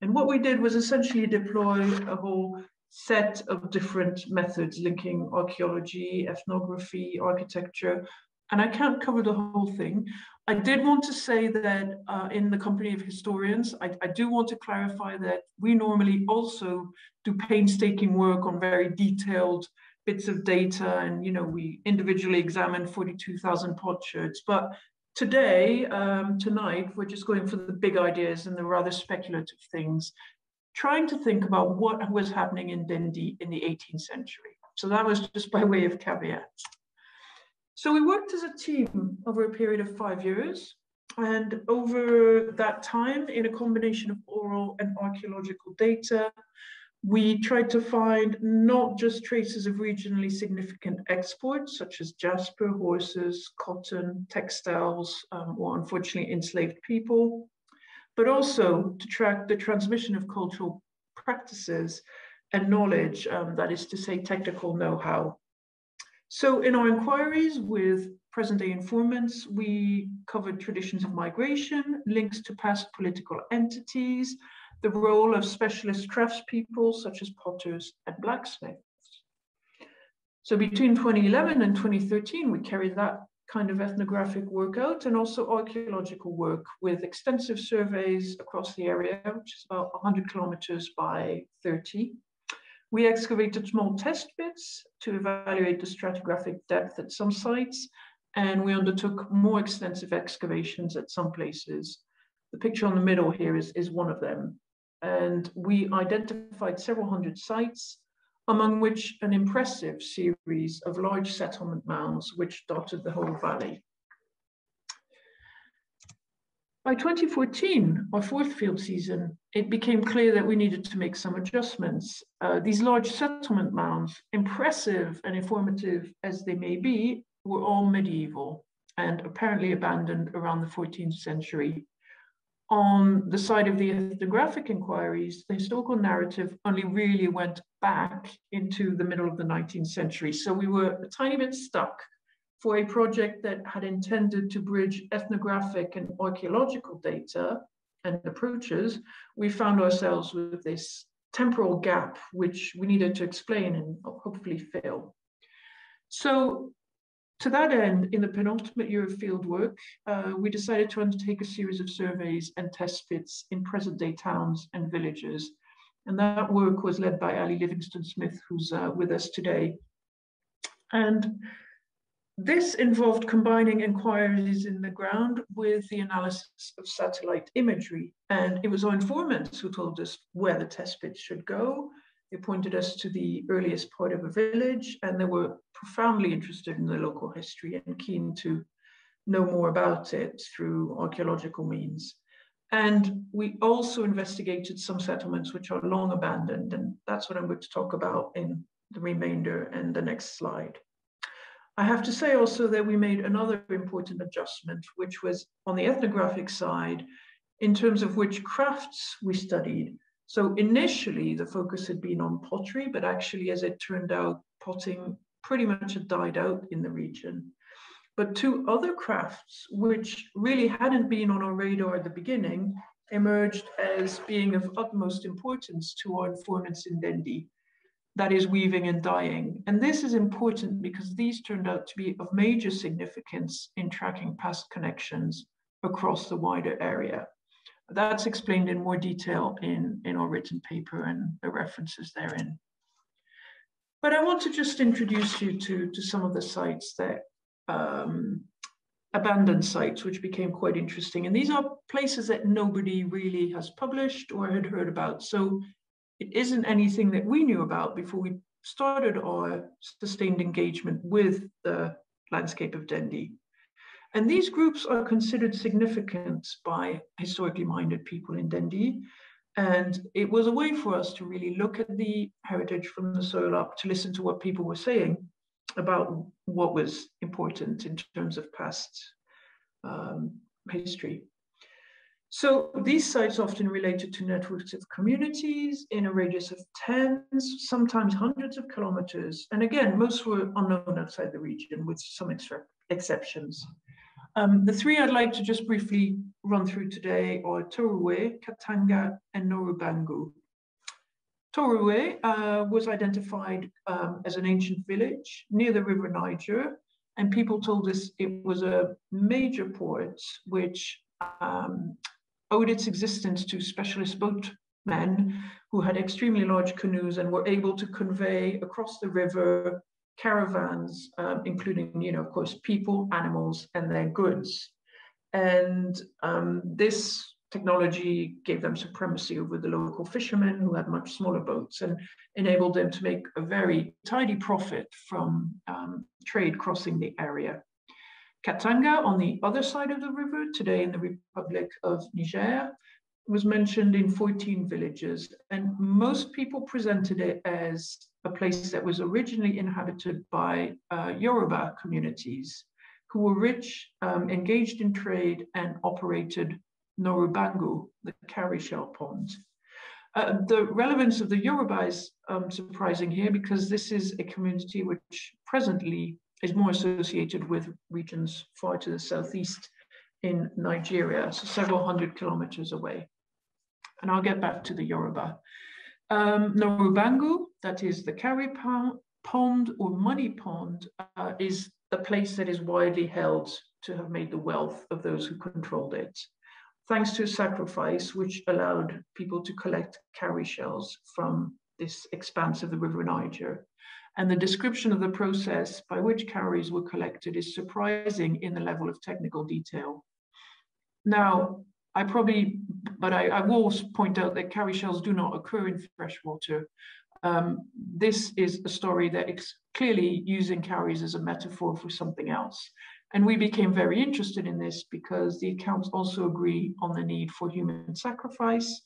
And what we did was essentially deploy a whole set of different methods linking archaeology, ethnography, architecture, and I can't cover the whole thing. I did want to say that uh, in the company of historians, I, I, do want to clarify that we normally also do painstaking work on very detailed bits of data and, you know, we individually examined 42,000 potsherds. But today, um, tonight, we're just going for the big ideas and the rather speculative things, trying to think about what was happening in Dendi in the 18th century. So that was just by way of caveat. So we worked as a team over a period of five years. And over that time, in a combination of oral and archaeological data, we tried to find not just traces of regionally significant exports, such as jasper, horses, cotton, textiles, um, or unfortunately enslaved people, but also to track the transmission of cultural practices and knowledge, um, that is to say, technical know-how. So in our inquiries with present day informants, we covered traditions of migration, links to past political entities, the role of specialist craftspeople such as potters and blacksmiths. So between 2011 and 2013, we carried that kind of ethnographic work out and also archaeological work with extensive surveys across the area, which is about 100 kilometers by 30. We excavated small test pits to evaluate the stratigraphic depth at some sites, and we undertook more extensive excavations at some places. The picture on the middle here is, is one of them. And we identified several hundred sites, among which an impressive series of large settlement mounds which dotted the whole valley. By 2014, our fourth field season, it became clear that we needed to make some adjustments. Uh, these large settlement mounds, impressive and informative as they may be, were all medieval and apparently abandoned around the 14th century. On the side of the ethnographic inquiries, the historical narrative only really went back into the middle of the 19th century. So we were a tiny bit stuck for a project that had intended to bridge ethnographic and archaeological data and approaches, we found ourselves with this temporal gap, which we needed to explain and hopefully fill. So to that end, in the penultimate year of fieldwork, uh, we decided to undertake a series of surveys and test pits in present day towns and villages. And that work was led by Ali Livingstone Smith, who's uh, with us today. And this involved combining inquiries in the ground with the analysis of satellite imagery. And it was our informants who told us where the test pits should go. They pointed us to the earliest part of a village, and they were profoundly interested in the local history and keen to know more about it through archaeological means. And we also investigated some settlements which are long abandoned, and that's what I'm going to talk about in the remainder and the next slide. I have to say also that we made another important adjustment, which was on the ethnographic side, in terms of which crafts we studied. So initially, the focus had been on pottery, but actually, as it turned out, potting pretty much had died out in the region. But two other crafts, which really hadn't been on our radar at the beginning, emerged as being of utmost importance to our informants in Dendi. that is weaving and dyeing. And this is important because these turned out to be of major significance in tracking past connections across the wider area. That's explained in more detail in, in our written paper and the references therein. But I want to just introduce you to, to some of the sites that um, abandoned sites, which became quite interesting. And these are places that nobody really has published or had heard about. So it isn't anything that we knew about before we started our sustained engagement with the landscape of Dendi. And these groups are considered significant by historically minded people in Dendi. And it was a way for us to really look at the heritage from the soil up, to listen to what people were saying about what was important in terms of past um, history. So these sites often related to networks of communities in a radius of tens, sometimes hundreds of kilometers. And again, most were unknown outside the region with some exceptions. Um, the three I'd like to just briefly run through today are Toroway, Katanga, and Norubangu. Toroway uh, was identified um, as an ancient village near the River Niger, and people told us it was a major port which um, owed its existence to specialist boatmen who had extremely large canoes and were able to convey across the river caravans, um, including, you know, of course, people, animals, and their goods. And um, this technology gave them supremacy over the local fishermen who had much smaller boats and enabled them to make a very tidy profit from um, trade crossing the area. Katanga on the other side of the river, today in the Republic of Niger, was mentioned in 14 villages, and most people presented it as a place that was originally inhabited by uh, Yoruba communities who were rich, um, engaged in trade, and operated Norubangu, the cowrie shell pond. Uh, the relevance of the Yoruba is um, surprising here because this is a community which presently is more associated with regions far to the southeast in Nigeria, so several hundred kilometers away. And I'll get back to the Yoruba. Um, Norubangu, that is the cowrie pond or money pond, uh, is a place that is widely held to have made the wealth of those who controlled it, thanks to a sacrifice which allowed people to collect cowrie shells from this expanse of the River Niger and the description of the process by which cowries were collected is surprising in the level of technical detail. Now, I probably, but I, I will point out that cowrie shells do not occur in freshwater. Um, this is a story that is clearly using cowries as a metaphor for something else. And we became very interested in this because the accounts also agree on the need for human sacrifice.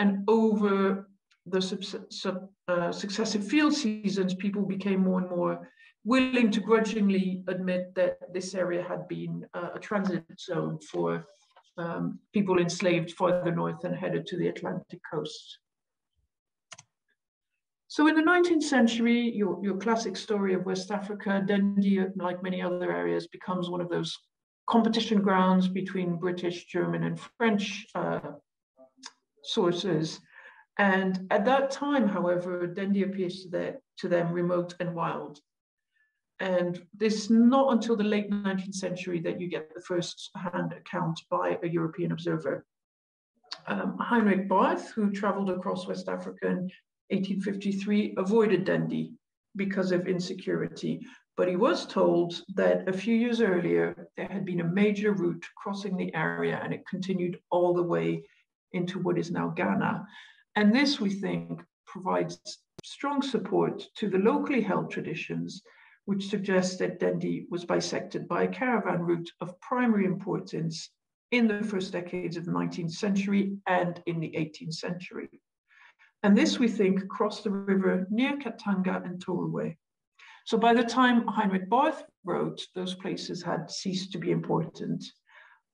And over the sub, sub, uh, successive field seasons, people became more and more willing to grudgingly admit that this area had been uh, a transit zone for um, people enslaved farther north and headed to the Atlantic coast. So in the 19th century, your, your classic story of West Africa, Dendi, like many other areas, becomes one of those competition grounds between British, German, and French uh, sources and at that time, however, Dendi appears to, their, to them remote and wild. And this not until the late 19th century that you get the first hand account by a European observer. Um, Heinrich Barth, who traveled across West Africa 1853, avoided Dendi because of insecurity. But he was told that a few years earlier, there had been a major route crossing the area and it continued all the way into what is now Ghana. And this, we think, provides strong support to the locally held traditions, which suggest that Dendi was bisected by a caravan route of primary importance in the first decades of the 19th century and in the 18th century. And this, we think, crossed the river near Katanga and Toroway. So by the time Heinrich Barth wrote, those places had ceased to be important.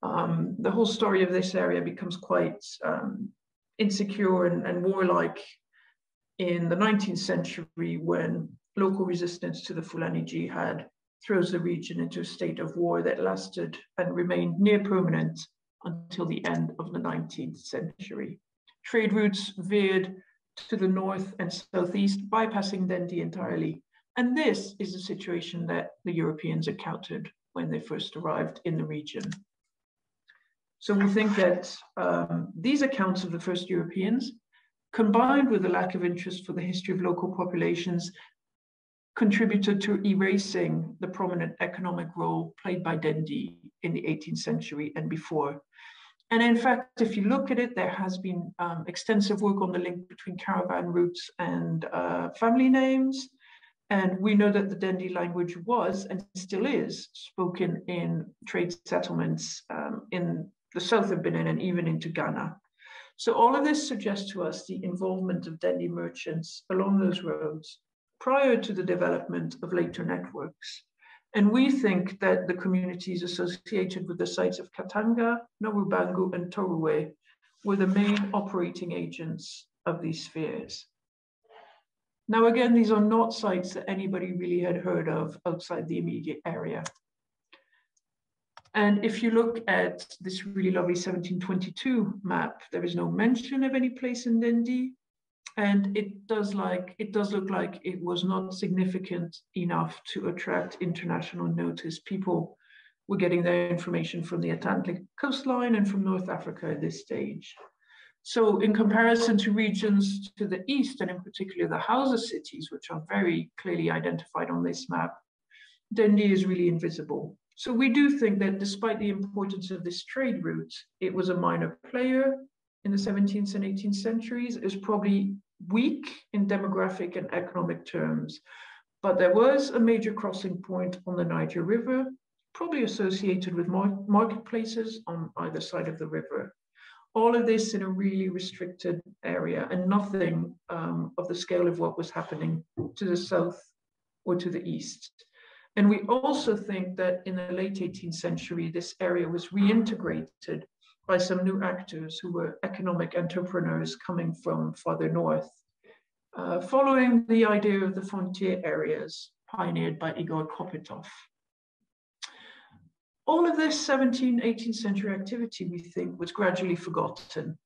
Um, the whole story of this area becomes quite um, insecure and, and warlike in the 19th century when local resistance to the Fulani jihad throws the region into a state of war that lasted and remained near permanent until the end of the 19th century. Trade routes veered to the north and southeast, bypassing Dendi entirely. And this is a situation that the Europeans encountered when they first arrived in the region. So we think that um, these accounts of the first Europeans, combined with the lack of interest for the history of local populations, contributed to erasing the prominent economic role played by Dendi in the 18th century and before. And in fact, if you look at it, there has been um, extensive work on the link between caravan routes and uh, family names. And we know that the Dendi language was and still is spoken in trade settlements um, in the south of Benin and even into Ghana. So all of this suggests to us the involvement of Dendi merchants along those roads prior to the development of later networks. And we think that the communities associated with the sites of Katanga, Norubangu, and Torue were the main operating agents of these spheres. Now, again, these are not sites that anybody really had heard of outside the immediate area. And if you look at this really lovely 1722 map, there is no mention of any place in Dendi. And it does like it does look like it was not significant enough to attract international notice. People were getting their information from the Atlantic coastline and from North Africa at this stage. So in comparison to regions to the east, and in particular the Hausa cities, which are very clearly identified on this map, Dendi is really invisible. So we do think that despite the importance of this trade route, it was a minor player in the 17th and 18th centuries. Was probably weak in demographic and economic terms, but there was a major crossing point on the Niger River, probably associated with mar marketplaces on either side of the river all of this in a really restricted area and nothing um, of the scale of what was happening to the south or to the east. And we also think that in the late 18th century, this area was reintegrated by some new actors who were economic entrepreneurs coming from farther north, uh, following the idea of the frontier areas pioneered by Igor Kopytoff all of this 17th, 18th century activity, we think, was gradually forgotten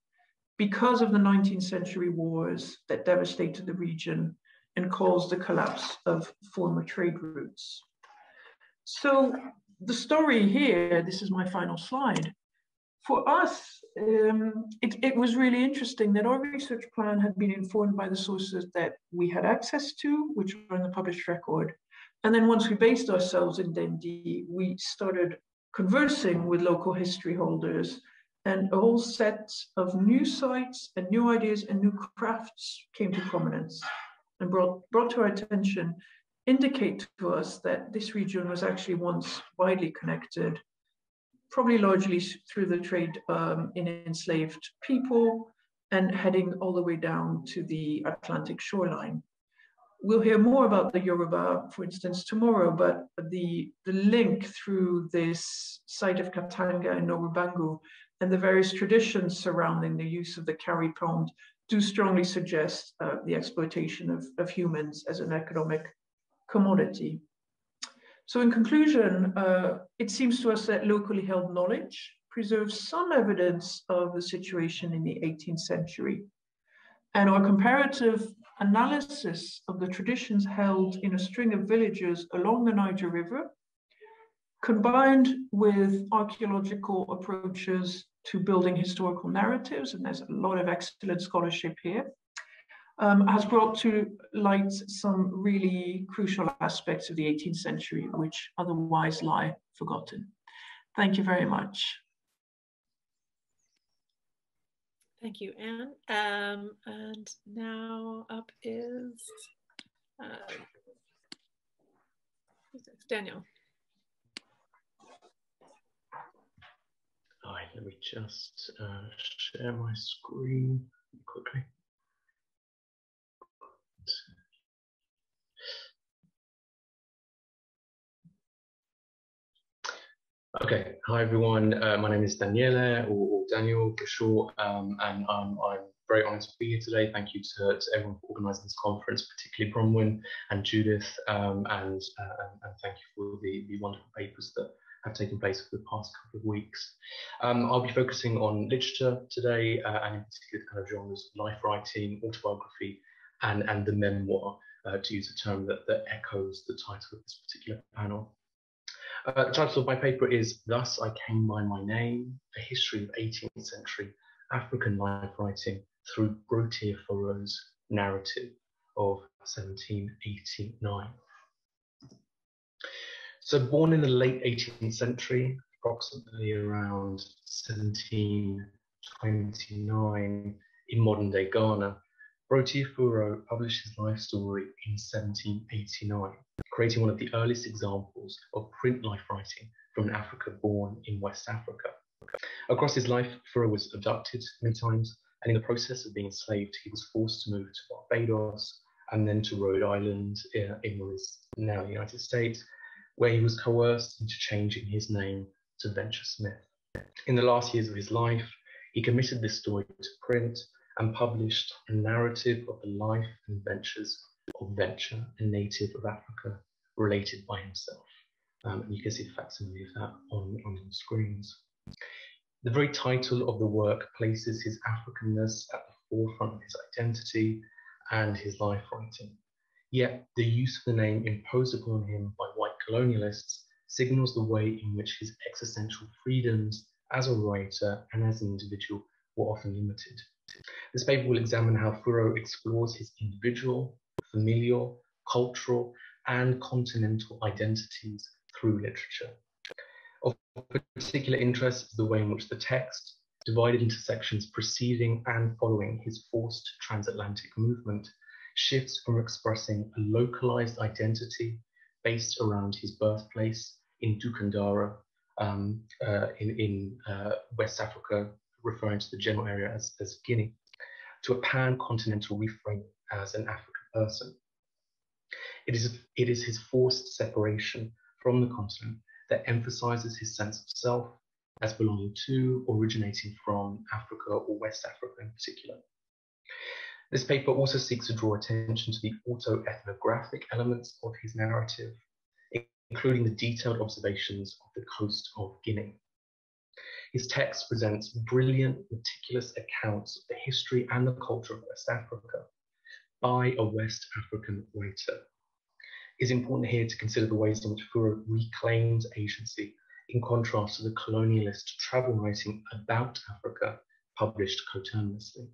because of the 19th century wars that devastated the region and caused the collapse of former trade routes. So the story here, this is my final slide. For us, um, it, it was really interesting that our research plan had been informed by the sources that we had access to, which were in the published record. And then once we based ourselves in Dendi, we started conversing with local history holders, and a whole set of new sites and new ideas and new crafts came to prominence and brought, brought to our attention indicate to us that this region was actually once widely connected, probably largely through the trade um, in enslaved people and heading all the way down to the Atlantic shoreline we'll hear more about the Yoruba, for instance, tomorrow, but the, the link through this site of Katanga and Norubangu and the various traditions surrounding the use of the cowrie pond do strongly suggest uh, the exploitation of, of humans as an economic commodity. So in conclusion, uh, it seems to us that locally held knowledge preserves some evidence of the situation in the 18th century. And our comparative analysis of the traditions held in a string of villages along the Niger River, combined with archaeological approaches to building historical narratives, and there's a lot of excellent scholarship here, um, has brought to light some really crucial aspects of the 18th century, which otherwise lie forgotten. Thank you very much. Thank you, Anne. Um, and now up is uh, Daniel. All right, let me just uh, share my screen quickly. Okay, hi everyone. Uh, my name is Daniele or, or Daniel for short, um, and um, I'm very honoured to be here today. Thank you to, to everyone for organising this conference, particularly Bronwen and Judith, um, and, uh, and thank you for the, the wonderful papers that have taken place over the past couple of weeks. Um, I'll be focusing on literature today, uh, and in particular the kind of genres of life writing, autobiography, and, and the memoir, uh, to use a term that, that echoes the title of this particular panel. Uh, the title of my paper is Thus I Came by My Name, A History of 18th Century African Life Writing through Broteer Furro's narrative of 1789. So born in the late 18th century, approximately around 1729 in modern day Ghana, Broteer Furro published his life story in 1789, creating one of the earliest examples of print life writing from an Africa born in West Africa. Across his life, Furro was abducted many times, and in the process of being enslaved, he was forced to move to Barbados and then to Rhode Island in, in what is now the United States, where he was coerced into changing his name to Venture Smith. In the last years of his life, he committed this story to print and published a narrative of the life and ventures of Venture, a native of Africa, related by himself. Um, and you can see the facsimile of that on, on the screens. The very title of the work places his Africanness at the forefront of his identity and his life writing. Yet the use of the name imposed upon him by white colonialists signals the way in which his existential freedoms as a writer and as an individual were often limited. This paper will examine how Furro explores his individual, familial, cultural, and continental identities through literature. Of particular interest is the way in which the text, divided into sections preceding and following his forced transatlantic movement, shifts from expressing a localized identity based around his birthplace in Dukandara um, uh, in, in uh, West Africa referring to the general area as, as Guinea, to a pan-continental reframe as an African person. It is, it is his forced separation from the continent that emphasizes his sense of self as belonging to, originating from Africa or West Africa in particular. This paper also seeks to draw attention to the auto-ethnographic elements of his narrative, including the detailed observations of the coast of Guinea. His text presents brilliant, meticulous accounts of the history and the culture of West Africa by a West African writer. It's important here to consider the ways in which Furro reclaims agency in contrast to the colonialist travel writing about Africa published coterminously.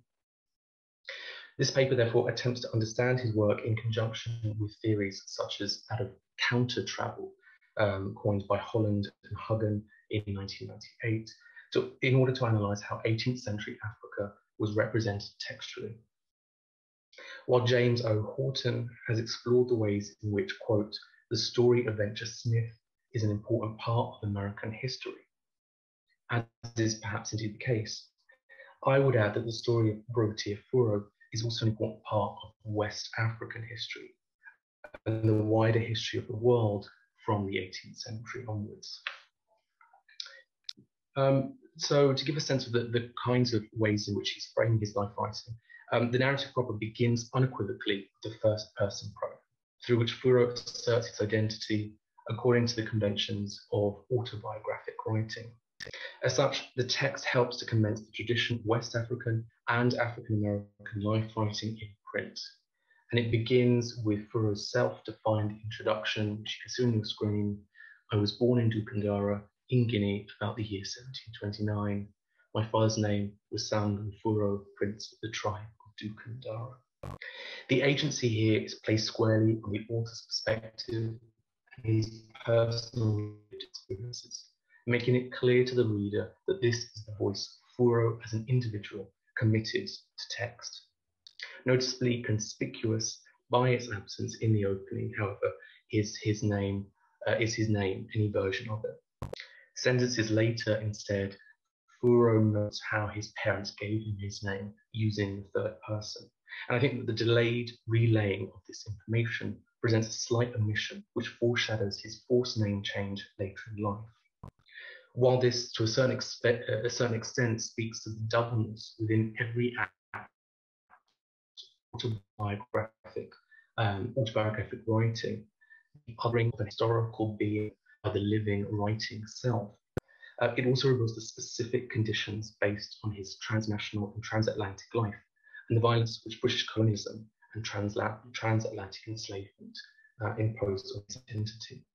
This paper therefore attempts to understand his work in conjunction with theories such as that of counter travel, um, coined by Holland and Huggan in 1998, so in order to analyze how 18th century Africa was represented textually. While James O. Horton has explored the ways in which, quote, the story of Venture Smith is an important part of American history, as is perhaps indeed the case, I would add that the story of Broteer Furro is also an important part of West African history and the wider history of the world from the 18th century onwards. Um, so to give a sense of the, the kinds of ways in which he's framing his life writing, um, the narrative proper begins unequivocally with the first person pronoun, through which Furro asserts his identity according to the conventions of autobiographic writing. As such, the text helps to commence the tradition of West African and African American life writing in print. And it begins with Furro's self defined introduction, the screen. I was born in Dukandara in Guinea about the year 1729. My father's name was Sam Furro, Prince of the tribe of Dukandara. The agency here is placed squarely on the author's perspective and his personal experiences, making it clear to the reader that this is the voice of Furro as an individual committed to text. Noticeably conspicuous by its absence in the opening, however, is his name, uh, is his name, any version of it. Sentences later, instead, Furro notes how his parents gave him his name using the third person. And I think that the delayed relaying of this information presents a slight omission which foreshadows his forced name change later in life. While this, to a certain, expe- a certain extent, speaks to the doubleness within every autobiographic, um, autobiographic writing, the othering of an historical being the living writing self. Uh, it also reveals the specific conditions based on his transnational and transatlantic life and the violence which British colonialism and transatlantic enslavement uh, imposed on his identity.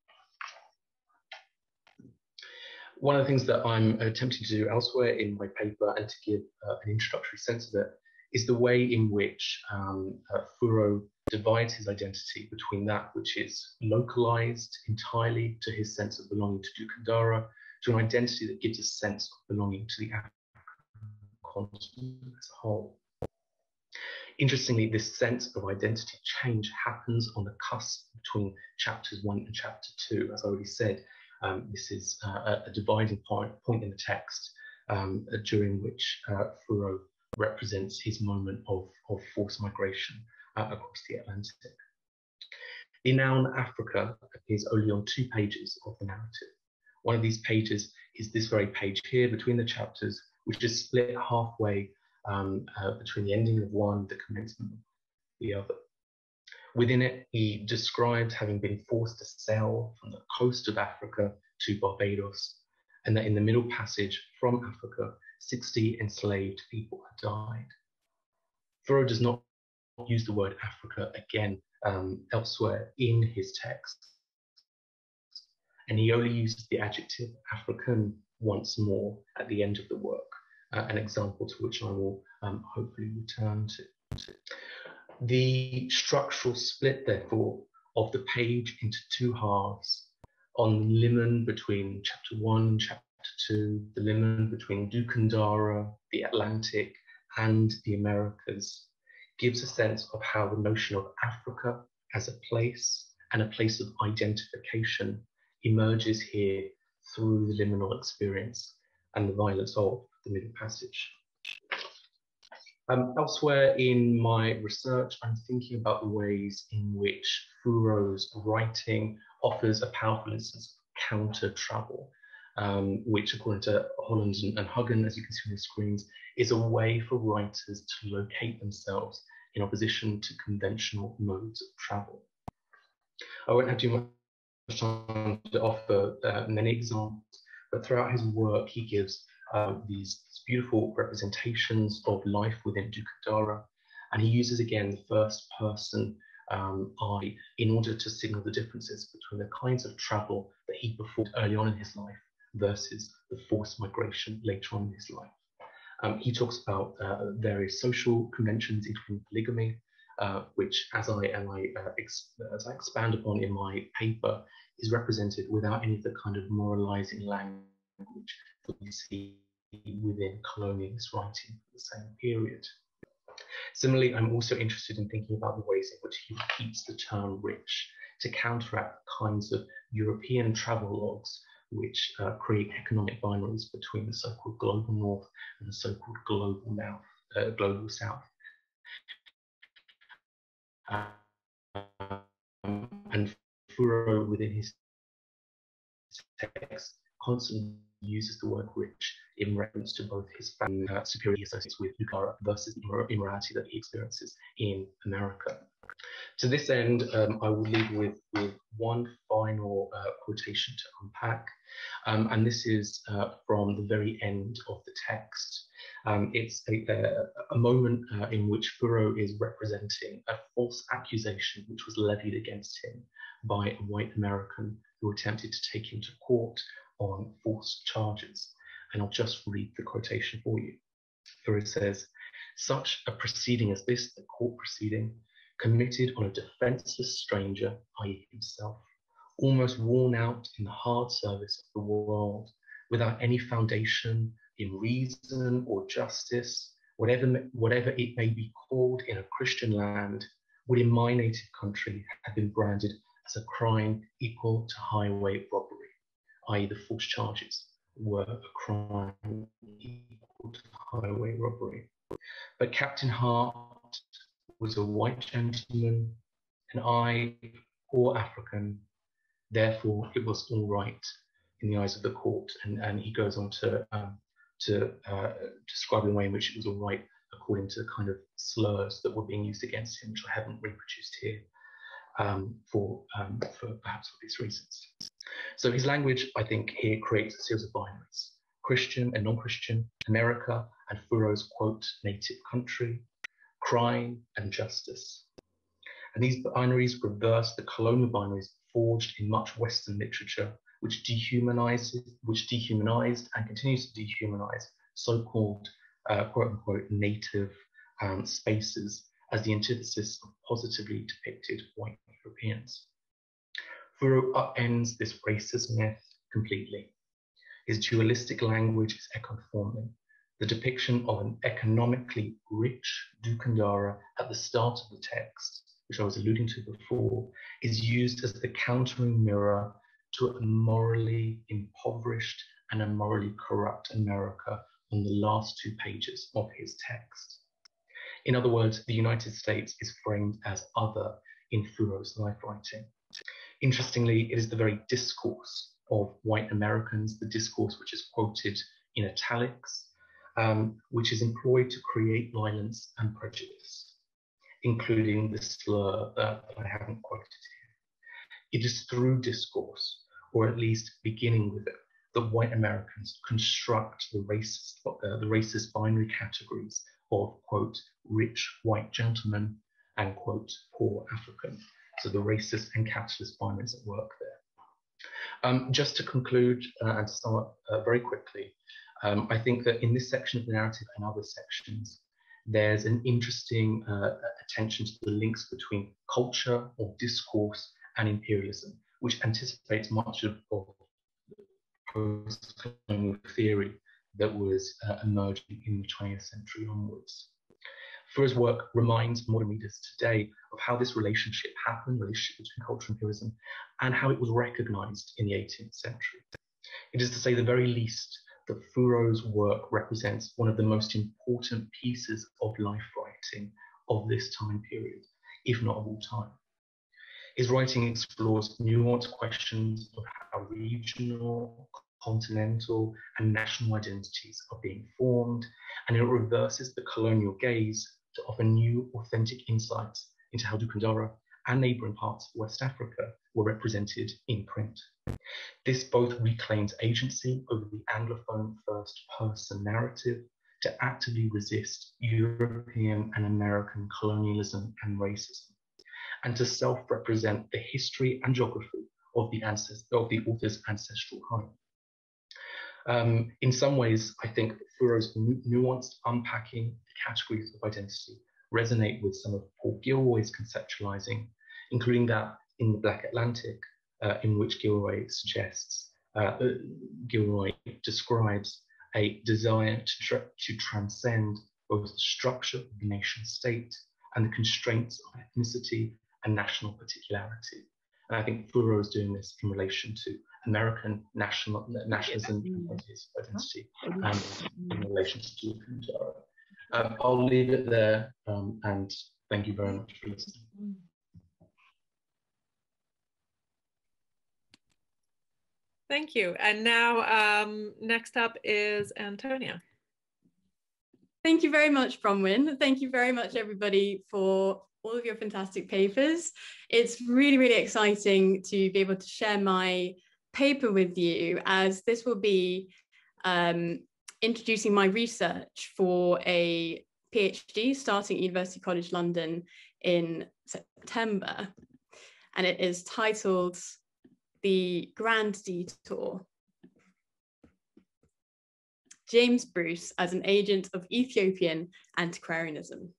One of the things that I'm attempting to do elsewhere in my paper and to give uh, an introductory sense of it is the way in which um, uh, Furro divides his identity between that which is localized entirely to his sense of belonging to Dukandara, to an identity that gives a sense of belonging to the African continent as a whole. Interestingly, this sense of identity change happens on the cusp between chapters one and chapter two. As I already said, um, this is uh, a dividing point, point in the text um, during which uh, Furro represents his moment of, of forced migration uh, across the Atlantic. The noun Africa appears only on two pages of the narrative. One of these pages is this very page here between the chapters, which is split halfway um, uh, between the ending of one, the commencement of the other. Within it, he describes having been forced to sail from the coast of Africa to Barbados, and that in the middle passage from Africa, 60 enslaved people had died. Furro does not use the word Africa again um, elsewhere in his text, and he only uses the adjective African once more at the end of the work, uh, an example to which I will um, hopefully return to. The structural split, therefore, of the page into two halves on the limen between chapter one and chapter two, the limen between Dukandara, the Atlantic, and the Americas, gives a sense of how the notion of Africa as a place and a place of identification emerges here through the liminal experience and the violence of the middle passage. Um, elsewhere in my research, I'm thinking about the ways in which Furro's writing offers a powerful instance of counter travel, um, which, according to Holland and, and Huggan, as you can see on the screens, is a way for writers to locate themselves in opposition to conventional modes of travel. I won't have too much time to offer uh, many examples, but throughout his work, he gives uh, these beautiful representations of life within Dukandara, And he uses again the first person um, I in order to signal the differences between the kinds of travel that he performed early on in his life versus the forced migration later on in his life. Um, he talks about uh, various social conventions, including polygamy, uh, which, as I, I uh, as I expand upon in my paper, is represented without any of the kind of moralizing language that we see within colonialist writing for the same period. Similarly, I'm also interested in thinking about the ways in which he repeats the term rich to counteract the kinds of European travel logs which uh, create economic binaries between the so-called global north and the so-called global, south. Uh, global south. Um, and Furro within his text constantly uses the word rich in reference to both his uh, superiority associates with Dukandara versus the immorality that he experiences in America. To this end, um, I will leave with, with one final uh, quotation to unpack, um, and this is uh, from the very end of the text. Um, it's a, a, a moment uh, in which Furro is representing a false accusation which was levied against him by a white American who attempted to take him to court on false charges. And I'll just read the quotation for you. For it says, such a proceeding as this, the court proceeding, committed on a defenseless stranger, i.e., himself, almost worn out in the hard service of the world, without any foundation in reason or justice, whatever, whatever it may be called in a Christian land, would in my native country have been branded as a crime equal to highway robbery i.e., the false charges, were a crime equal to highway robbery. But Captain Hart was a white gentleman, and I, poor African, therefore it was all right in the eyes of the court. And, and he goes on to, um, to uh, describe the way in which it was all right according to the kind of slurs that were being used against him, which I haven't reproduced here um, for, um, for perhaps these reasons. So his language, I think, here creates a series of binaries. Christian and non-Christian, America and Furro's quote, native country, crime and justice. And these binaries reverse the colonial binaries forged in much Western literature, which dehumanizes, which dehumanized and continues to dehumanize so-called uh, quote unquote native um, spaces as the antithesis of positively depicted white Europeans. Furro upends this racist myth completely. His dualistic language is echo-forming. The depiction of an economically rich Dukandara at the start of the text, which I was alluding to before, is used as the countering mirror to a morally impoverished and a morally corrupt America on the last two pages of his text. In other words, the United States is framed as other in Furro's life writing. Interestingly, it is the very discourse of white Americans, the discourse which is quoted in italics, um, which is employed to create violence and prejudice, including the slur that I haven't quoted here. It is through discourse, or at least beginning with it, that white Americans construct the racist, uh, the racist binary categories of, quote, rich white gentlemen and, quote, poor African. So the racist and capitalist binaries at work there. Um, just to conclude uh, and to start uh, very quickly, um, I think that in this section of the narrative and other sections, there's an interesting uh, attention to the links between culture or discourse and imperialism, which anticipates much of, of post-colonial theory that was uh, emerging in the 20th century onwards. Furro's work reminds modern readers today of how this relationship happened, the relationship between culture and imperialism, and how it was recognized in the 18th century. It is to say the very least that Furro's work represents one of the most important pieces of life writing of this time period, if not of all time. His writing explores nuanced questions of how regional, continental, and national identities are being formed, and it reverses the colonial gaze to offer new, authentic insights into how Dukandara and neighboring parts of West Africa were represented in print. This both reclaims agency over the Anglophone first person narrative to actively resist European and American colonialism and racism, and to self represent the history and geography of the, of the author's ancestral home. Um, in some ways, I think nu- nuanced unpacking categories of identity resonate with some of Paul Gilroy's conceptualizing, including that in the Black Atlantic, uh, in which Gilroy suggests, uh, uh, Gilroy describes a desire to, tra- to transcend both the structure of the nation state and the constraints of ethnicity and national particularity. And I think Furro is doing this in relation to American national nationalism and identity and in relation to Kilimanjaro. Um, I'll leave it there um, and thank you very much for listening. Thank you. And now um, next up is Antonia. Thank you very much, Bronwen. Thank you very much, everybody, for all of your fantastic papers. It's really, really exciting to be able to share my paper with you as this will be um, introducing my research for a PhD starting at University College London in September. And it is titled The Grand Detour. James Bruce as an agent of Ethiopian antiquarianism.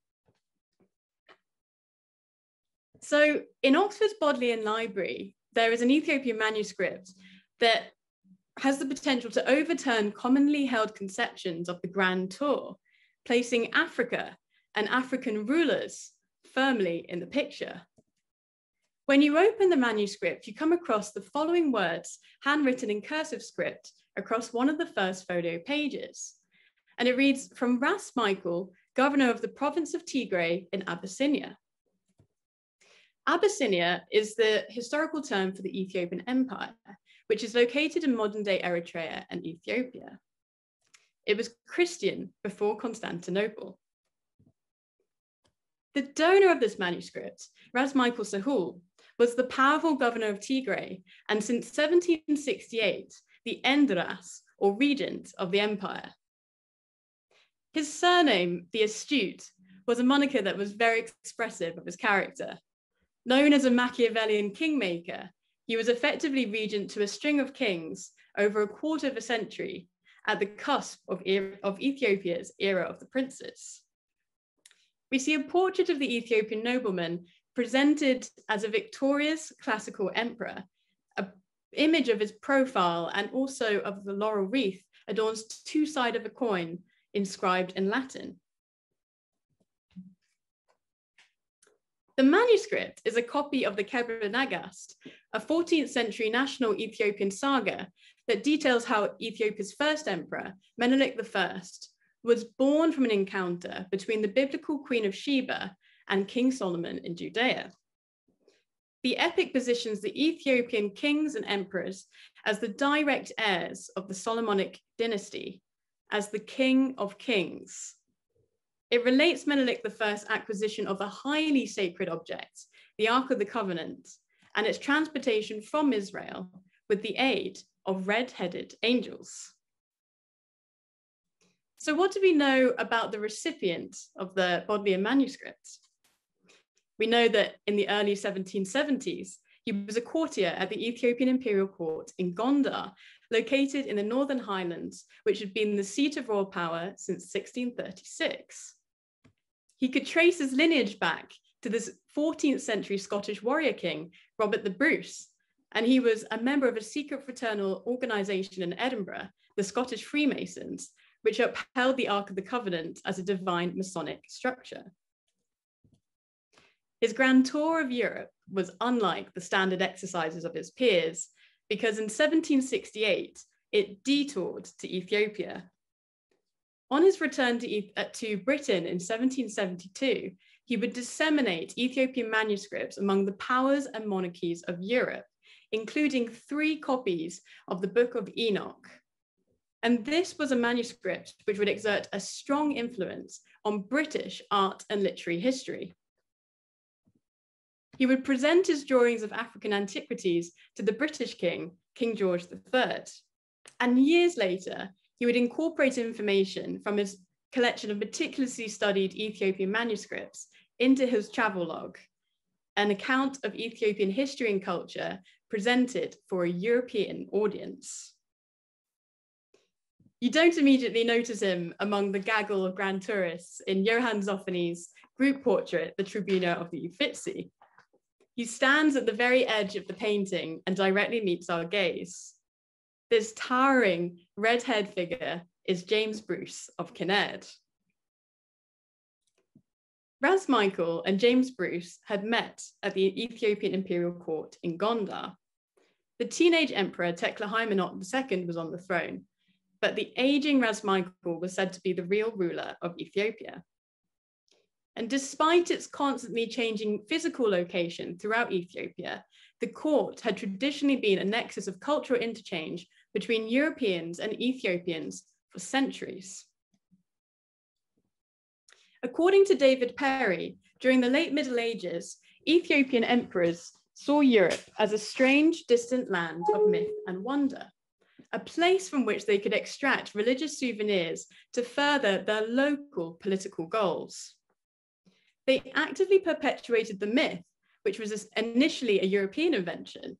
So in Oxford's Bodleian Library, there is an Ethiopian manuscript that has the potential to overturn commonly held conceptions of the Grand Tour, placing Africa and African rulers firmly in the picture. When you open the manuscript, you come across the following words handwritten in cursive script across one of the first photo pages. And it reads from Ras Michael, governor of the province of Tigray in Abyssinia. Abyssinia is the historical term for the Ethiopian Empire, which is located in modern day Eritrea and Ethiopia. It was Christian before Constantinople. The donor of this manuscript, Ras Michael Sahul, was the powerful governor of Tigray, and since 1768, the Endras, or regent of the empire. His surname, the Astute, was a moniker that was very expressive of his character. Known as a Machiavellian kingmaker, he was effectively regent to a string of kings over a quarter of a century at the cusp of, of Ethiopia's era of the princes. We see a portrait of the Ethiopian nobleman presented as a victorious classical emperor. An image of his profile and also of the laurel wreath adorns two sides of a coin inscribed in Latin. The manuscript is a copy of the Kebra Nagast, a 14th century national Ethiopian saga that details how Ethiopia's first emperor, Menelik I, was born from an encounter between the biblical Queen of Sheba and King Solomon in Judea. The epic positions the Ethiopian kings and emperors as the direct heirs of the Solomonic dynasty, as the king of kings. It relates Menelik I's acquisition of a highly sacred object, the Ark of the Covenant, and its transportation from Israel with the aid of red-headed angels. So what do we know about the recipient of the Bodleian manuscript? We know that in the early 1770s, he was a courtier at the Ethiopian imperial court in Gondar, located in the Northern Highlands, which had been the seat of royal power since 1636. He could trace his lineage back to this 14th century Scottish warrior king, Robert the Bruce, and he was a member of a secret fraternal organization in Edinburgh, the Scottish Freemasons, which upheld the Ark of the Covenant as a divine Masonic structure. His grand tour of Europe was unlike the standard exercises of his peers, because in 1768, it detoured to Ethiopia. On his return to, uh, to Britain in 1772, he would disseminate Ethiopian manuscripts among the powers and monarchies of Europe, including three copies of the Book of Enoch. And this was a manuscript which would exert a strong influence on British art and literary history. He would present his drawings of African antiquities to the British king, King George III. And years later, he would incorporate information from his collection of meticulously studied Ethiopian manuscripts into his travelogue, an account of Ethiopian history and culture presented for a European audience. You don't immediately notice him among the gaggle of grand tourists in Johann Zoffany's group portrait, The Tribuna of the Uffizi. He stands at the very edge of the painting and directly meets our gaze. This towering red-haired figure is James Bruce of Kinnaird. Ras Michael and James Bruce had met at the Ethiopian imperial court in Gondar. The teenage emperor Tekle Haimanot II was on the throne, but the aging Ras Michael was said to be the real ruler of Ethiopia. And despite its constantly changing physical location throughout Ethiopia, the court had traditionally been a nexus of cultural interchange between Europeans and Ethiopians for centuries. According to David Perry, during the late Middle Ages, Ethiopian emperors saw Europe as a strange, distant land of myth and wonder, a place from which they could extract religious souvenirs to further their local political goals. They actively perpetuated the myth, which was initially a European invention,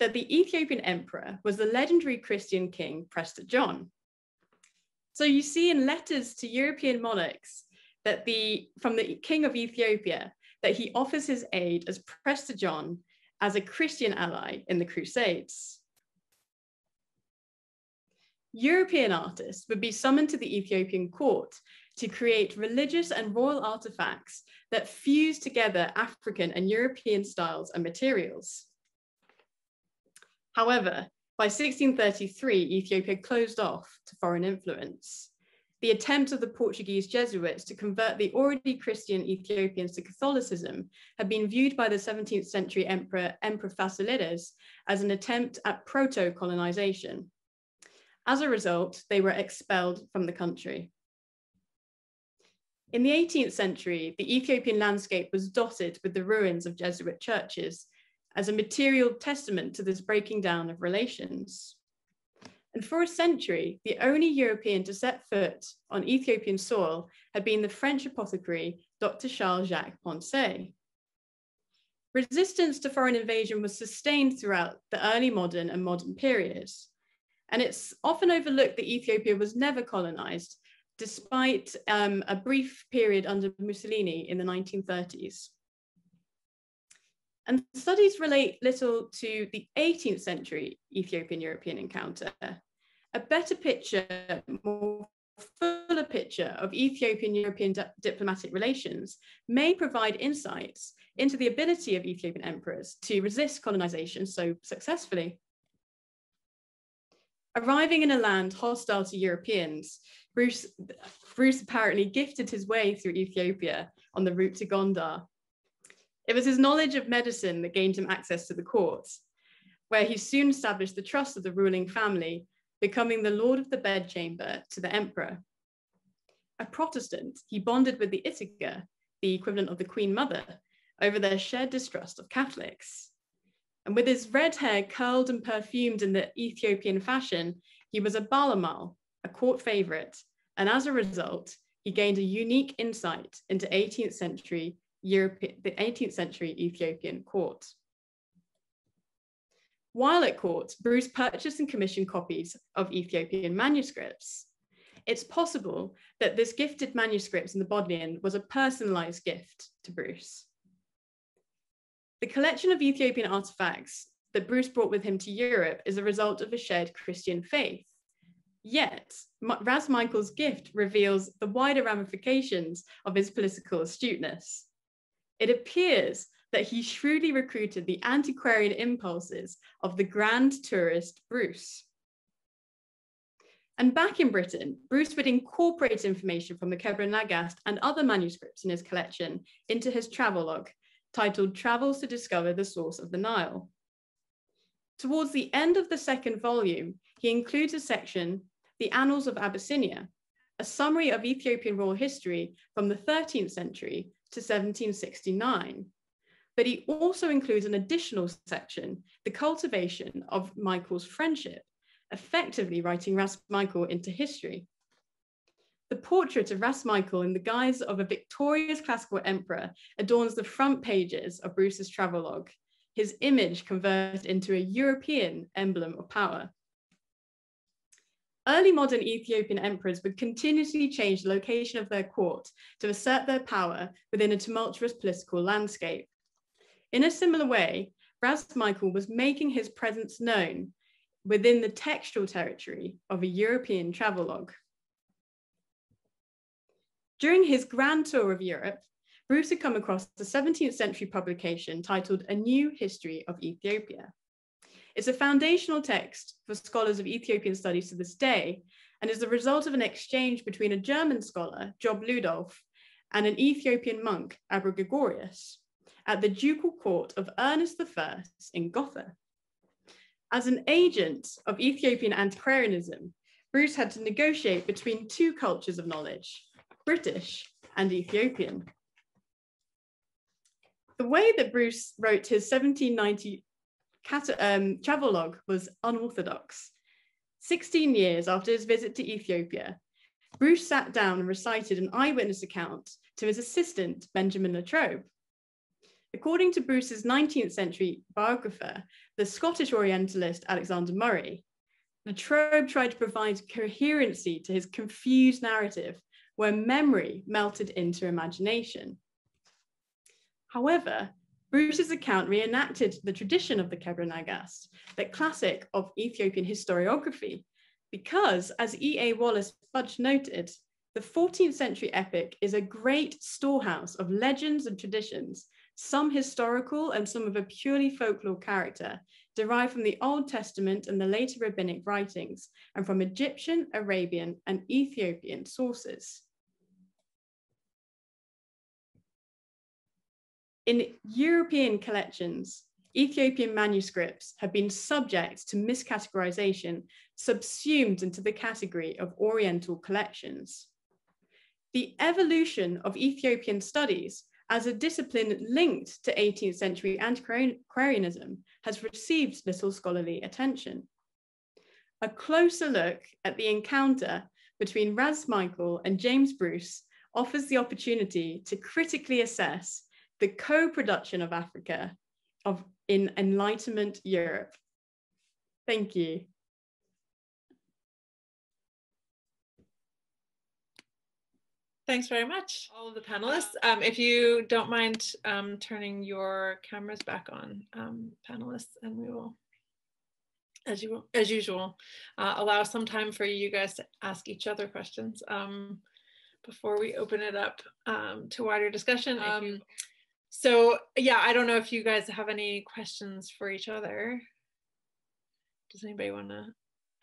that the Ethiopian emperor was the legendary Christian king Prester John. So you see in letters to European monarchs that the from the king of Ethiopia that he offers his aid as Prester John as a Christian ally in the Crusades. European artists would be summoned to the Ethiopian court to create religious and royal artifacts that fuse together African and European styles and materials. However, by 1633, Ethiopia closed off to foreign influence. The attempt of the Portuguese Jesuits to convert the already Christian Ethiopians to Catholicism had been viewed by the 17th century emperor, Emperor Fasilides, as an attempt at proto-colonization. As a result, they were expelled from the country. In the 18th century, the Ethiopian landscape was dotted with the ruins of Jesuit churches as a material testament to this breaking down of relations. And for a century, the only European to set foot on Ethiopian soil had been the French apothecary, Dr. Charles Jacques Poncet. Resistance to foreign invasion was sustained throughout the early modern and modern periods. And it's often overlooked that Ethiopia was never colonized, despite um, a brief period under Mussolini in the 1930s. And studies relate little to the 18th century Ethiopian European encounter. A better picture, more fuller picture of Ethiopian European di diplomatic relations may provide insights into the ability of Ethiopian emperors to resist colonization so successfully. Arriving in a land hostile to Europeans, Bruce, Bruce apparently gifted his way through Ethiopia on the route to Gondar. It was his knowledge of medicine that gained him access to the courts, where he soon established the trust of the ruling family, becoming the lord of the bedchamber to the emperor. A Protestant, he bonded with the Itiga, the equivalent of the Queen Mother, over their shared distrust of Catholics. And with his red hair curled and perfumed in the Ethiopian fashion, he was a Balamal, a court favorite, and as a result, he gained a unique insight into 18th century Europe, the 18th century Ethiopian court. While at court, Bruce purchased and commissioned copies of Ethiopian manuscripts. It's possible that this gifted manuscripts in the Bodleian was a personalized gift to Bruce. The collection of Ethiopian artifacts that Bruce brought with him to Europe is a result of a shared Christian faith. Yet, Ras Michael's gift reveals the wider ramifications of his political astuteness. It appears that he shrewdly recruited the antiquarian impulses of the grand tourist Bruce. And back in Britain, Bruce would incorporate information from the Kebra Nagast and other manuscripts in his collection into his travelogue, titled Travels to Discover the Source of the Nile. Towards the end of the second volume, he includes a section, The Annals of Abyssinia, a summary of Ethiopian royal history from the 13th century to 1769. But he also includes an additional section, the cultivation of Michael's friendship, effectively writing Ras Michael into history. The portrait of Ras Michael in the guise of a victorious classical emperor adorns the front pages of Bruce's travelogue, his image converted into a European emblem of power. Early modern Ethiopian emperors would continuously change the location of their court to assert their power within a tumultuous political landscape. In a similar way, Ras Michael was making his presence known within the textual territory of a European travelogue. During his grand tour of Europe, Bruce had come across the 17th century publication titled A New History of Ethiopia. It's a foundational text for scholars of Ethiopian studies to this day and is the result of an exchange between a German scholar, Job Ludolf, and an Ethiopian monk, Abba Gregorius, at the ducal court of Ernest I in Gotha. As an agent of Ethiopian antiquarianism, Bruce had to negotiate between two cultures of knowledge, British and Ethiopian. The way that Bruce wrote his 1790 um, travelogue was unorthodox. 16 years after his visit to Ethiopia, Bruce sat down and recited an eyewitness account to his assistant, Benjamin Latrobe. According to Bruce's 19th century biographer, the Scottish Orientalist Alexander Murray, Latrobe tried to provide coherency to his confused narrative where memory melted into imagination. However, Bruce's account reenacted the tradition of the Kebra Nagast, the classic of Ethiopian historiography, because, as E.A. Wallace Budge noted, the 14th century epic is a great storehouse of legends and traditions, some historical and some of a purely folklore character, derived from the Old Testament and the later rabbinic writings, and from Egyptian, Arabian, and Ethiopian sources. In European collections, Ethiopian manuscripts have been subject to miscategorization, subsumed into the category of Oriental collections. the evolution of Ethiopian studies as a discipline linked to 18th century antiquarianism has received little scholarly attention. A closer look at the encounter between Ras Michael and James Bruce offers the opportunity to critically assess the co-production of Africa of, in Enlightenment Europe. Thank you. Thanks very much, all of the panelists. Um, if you don't mind um, turning your cameras back on, um, panelists, and we will, as, you, as usual, uh, allow some time for you guys to ask each other questions um, before we open it up um, to wider discussion. So yeah, I don't know if you guys have any questions for each other. Does anybody want to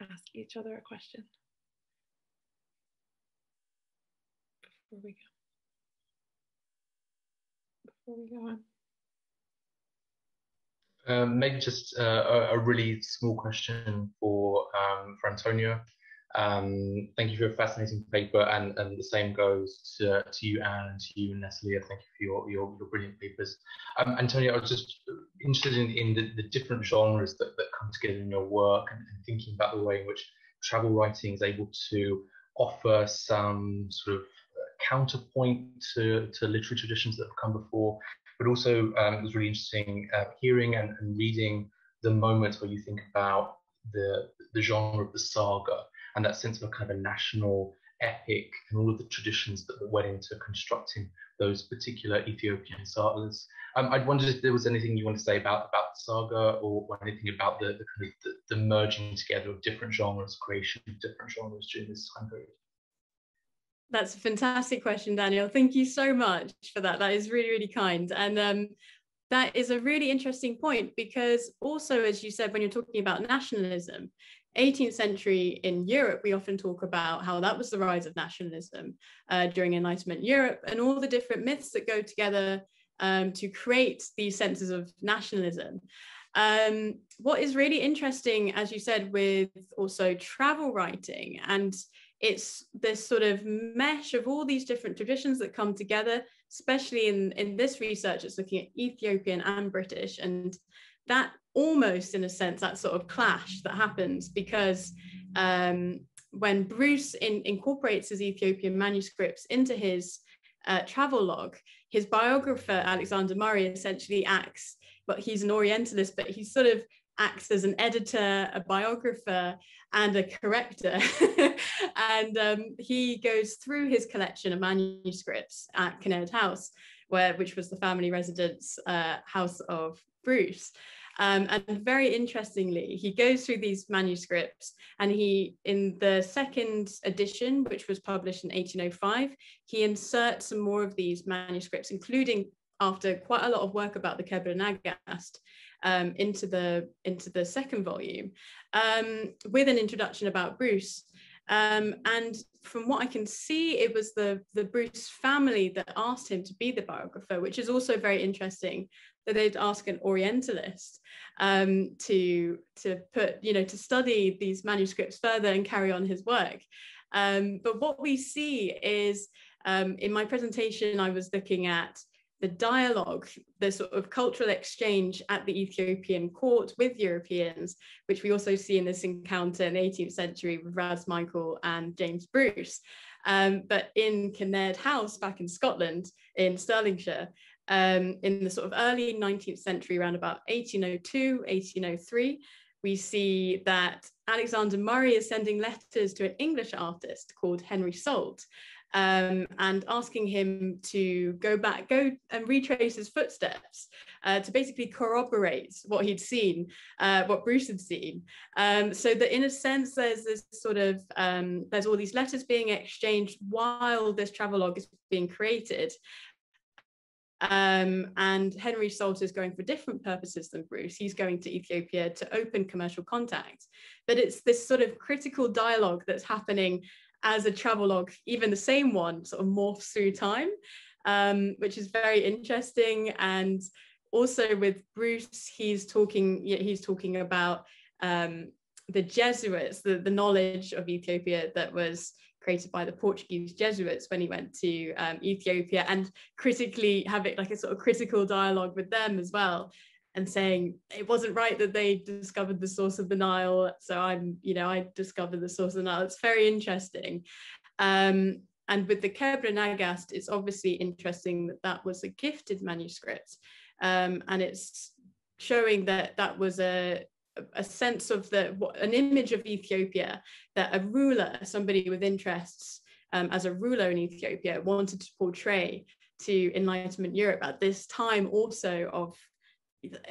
ask each other a question? before we go before we go on? Um, maybe just uh, a, a, really small question for um, for Antonio. Um, thank you for a fascinating paper, and, and the same goes to, to you, Anne, and to you, Natalia. Thank you for your, your, your brilliant papers. Um, Antonia, I was just interested in, in the, the, different genres that, that come together in your work and, and thinking about the way in which travel writing is able to offer some sort of counterpoint to, to literary traditions that have come before. But also, um, it was really interesting uh, hearing and, and, reading the moments where you think about the, the genre of the saga and that sense of a kind of a national epic and all of the traditions that went into constructing those particular Ethiopian sagas. Um, I'd wondered if there was anything you want to say about about the saga or, anything about the, the the, the merging together of different genres, creation of different genres during this time period. That's a fantastic question, Daniel. Thank you so much for that. That is really, really kind. And um, that is a really interesting point because also, as you said, when you're talking about nationalism, 18th century in Europe, we often talk about how that was the rise of nationalism uh, during Enlightenment Europe and all the different myths that go together um, to create these senses of nationalism. Um, what is really interesting, as you said, with also travel writing and it's this sort of mesh of all these different traditions that come together, especially in, in this research, it's looking at Ethiopian and British. And that almost, in a sense, that sort of clash that happens because um, when Bruce in, incorporates his Ethiopian manuscripts into his uh, travel log, his biographer, Alexander Murray, essentially acts, but he's an Orientalist, but he sort of acts as an editor, a biographer, and a corrector. and um, he goes through his collection of manuscripts at Kinnaird House, where which was the family residence uh, house of Bruce. Um, and very interestingly, he goes through these manuscripts and he, in the second edition, which was published in 1805, he inserts some more of these manuscripts, including after quite a lot of work about the Kebra Nagast, um, into the into the second volume um, with an introduction about Bruce. Um, and from what I can see, it was the, the Bruce family that asked him to be the biographer, which is also very interesting that they'd ask an Orientalist um, to, to put, you know, to study these manuscripts further and carry on his work. Um, but what we see is um, in my presentation, I was looking at the dialogue, the sort of cultural exchange at the Ethiopian court with Europeans, which we also see in this encounter in the 18th century with Ras Michael and James Bruce. Um, but in Kinnaird House back in Scotland, in Stirlingshire, um, in the sort of early 19th century, around about 1802, 1803, we see that Alexander Murray is sending letters to an English artist called Henry Salt, um, and asking him to go back, go and retrace his footsteps uh, to basically corroborate what he'd seen, uh, what Bruce had seen. Um, so that in a sense, there's this sort of, um, there's all these letters being exchanged while this travelogue is being created. Um, and Henry Salt is going for different purposes than Bruce. He's going to Ethiopia to open commercial contact. But it's this sort of critical dialogue that's happening as a travelogue, even the same one sort of morphs through time, um, which is very interesting. And also with Bruce, he's talking, he's talking about um, the Jesuits, the, the knowledge of Ethiopia that was created by the Portuguese Jesuits when he went to um, Ethiopia and critically have it like a sort of critical dialogue with them as well and saying it wasn't right that they discovered the source of the Nile. So I'm, you know, I discovered the source of the Nile. It's very interesting. Um, and with the Kebra Nagast, it's obviously interesting that that was a gifted manuscript. Um, and it's showing that that was a, a sense of the an image of Ethiopia that a ruler, somebody with interests um, as a ruler in Ethiopia, wanted to portray to Enlightenment Europe at this time also of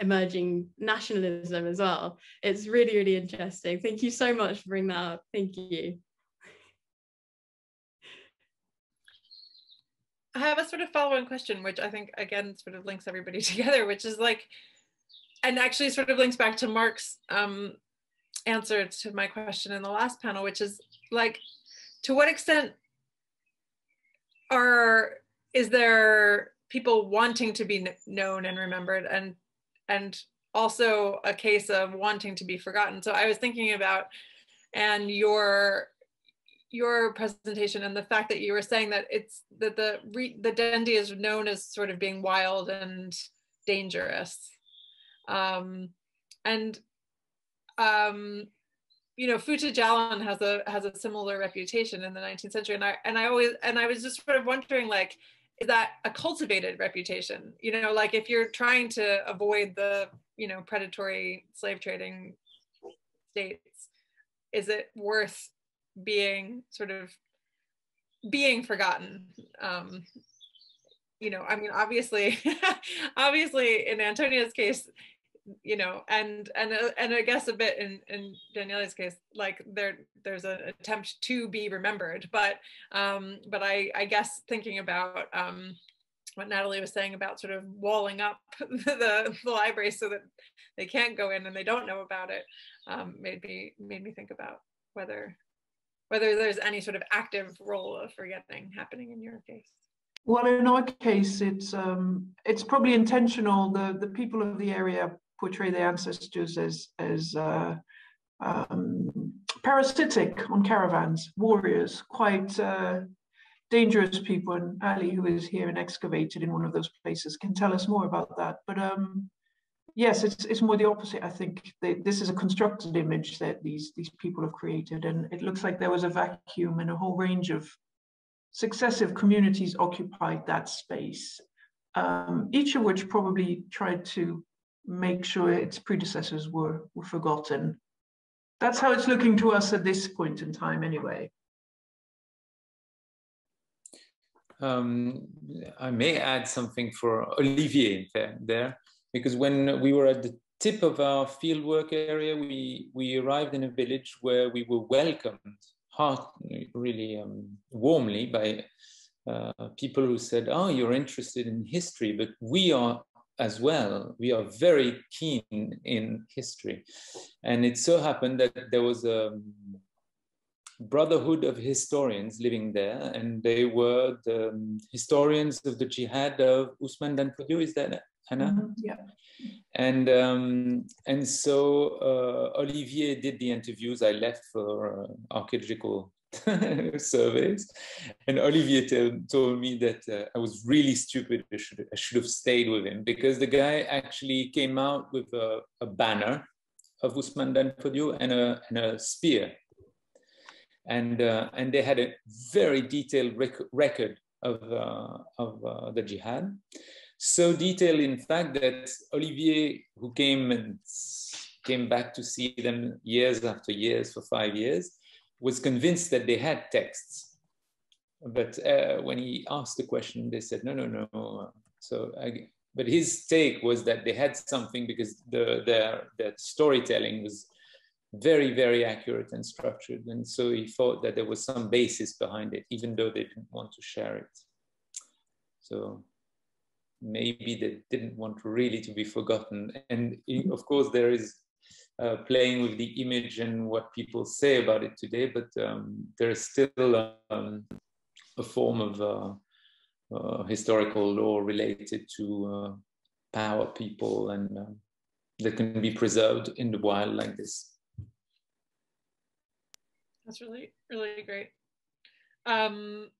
emerging nationalism as well. It's really, really interesting. Thank you so much for bringing that up. Thank you. I have a sort of follow-on question, which I think again sort of links everybody together, which is like, and actually sort of links back to Mark's um, answer to my question in the last panel, which is like, to what extent are is there people wanting to be known and remembered, and and also a case of wanting to be forgotten. So I was thinking about and your your presentation and the fact that you were saying that it's that the the Dendi is known as sort of being wild and dangerous, um, and um, you know Futa Jalon has a has a similar reputation in the 19th century, and I and I always and I was just sort of wondering like is that a cultivated reputation? You know like if you're trying to avoid the you know predatory slave trading states is it worth being sort of being forgotten? Um you know i mean obviously obviously in antonia's case you know and and uh, and i guess a bit in in daniela's case like there there's an attempt to be remembered but um but i i guess thinking about um what natalie was saying about sort of walling up the, the library so that they can't go in and they don't know about it um made me made me think about whether whether there's any sort of active role of forgetting happening in your case. Well, in our case, it's um, it's probably intentional. The the people of the area portray their ancestors as as uh, um, parasitic on caravans, warriors, quite uh, dangerous people. And Ali, who is here and excavated in one of those places, can tell us more about that. But um, yes, it's it's more the opposite. I think this is a constructed image that these these people have created, and it looks like there was a vacuum, and a whole range of successive communities occupied that space, um, each of which probably tried to make sure its predecessors were were forgotten. That's how it's looking to us at this point in time, anyway. Um, I may add something for Olivier there because when we were at the tip of our fieldwork area, we, we arrived in a village where we were welcomed heart, really um, warmly by uh, people who said, oh, you're interested in history, but we are as well. We are very keen in history. And it so happened that there was a brotherhood of historians living there, and they were the historians of the jihad of Usman Dan Fodio. Is that Anna? Mm-hmm. Yeah. And um, and so uh, Olivier did the interviews. I left for uh, archaeological surveys, and Olivier t- told me that uh, I was really stupid. I should I should have stayed with him because the guy actually came out with a, a banner of Usman Dan Fodio and a and a spear, and uh, and they had a very detailed rec- record of uh, of uh, the jihad. So detailed, in fact, that Olivier, who came and came back to see them years after years for five years, was convinced that they had texts. But uh, when he asked the question, they said, no, no, no. So, I, but his take was that they had something because the, their, their storytelling was very, very accurate and structured. And so he thought that there was some basis behind it, even though they didn't want to share it. So maybe they didn't want really to be forgotten. And of course, there is uh, playing with the image and what people say about it today, but um, there is still um, a form of uh, uh, historical law related to uh, power people and uh, that can be preserved in the wild like this. That's really, really great. um,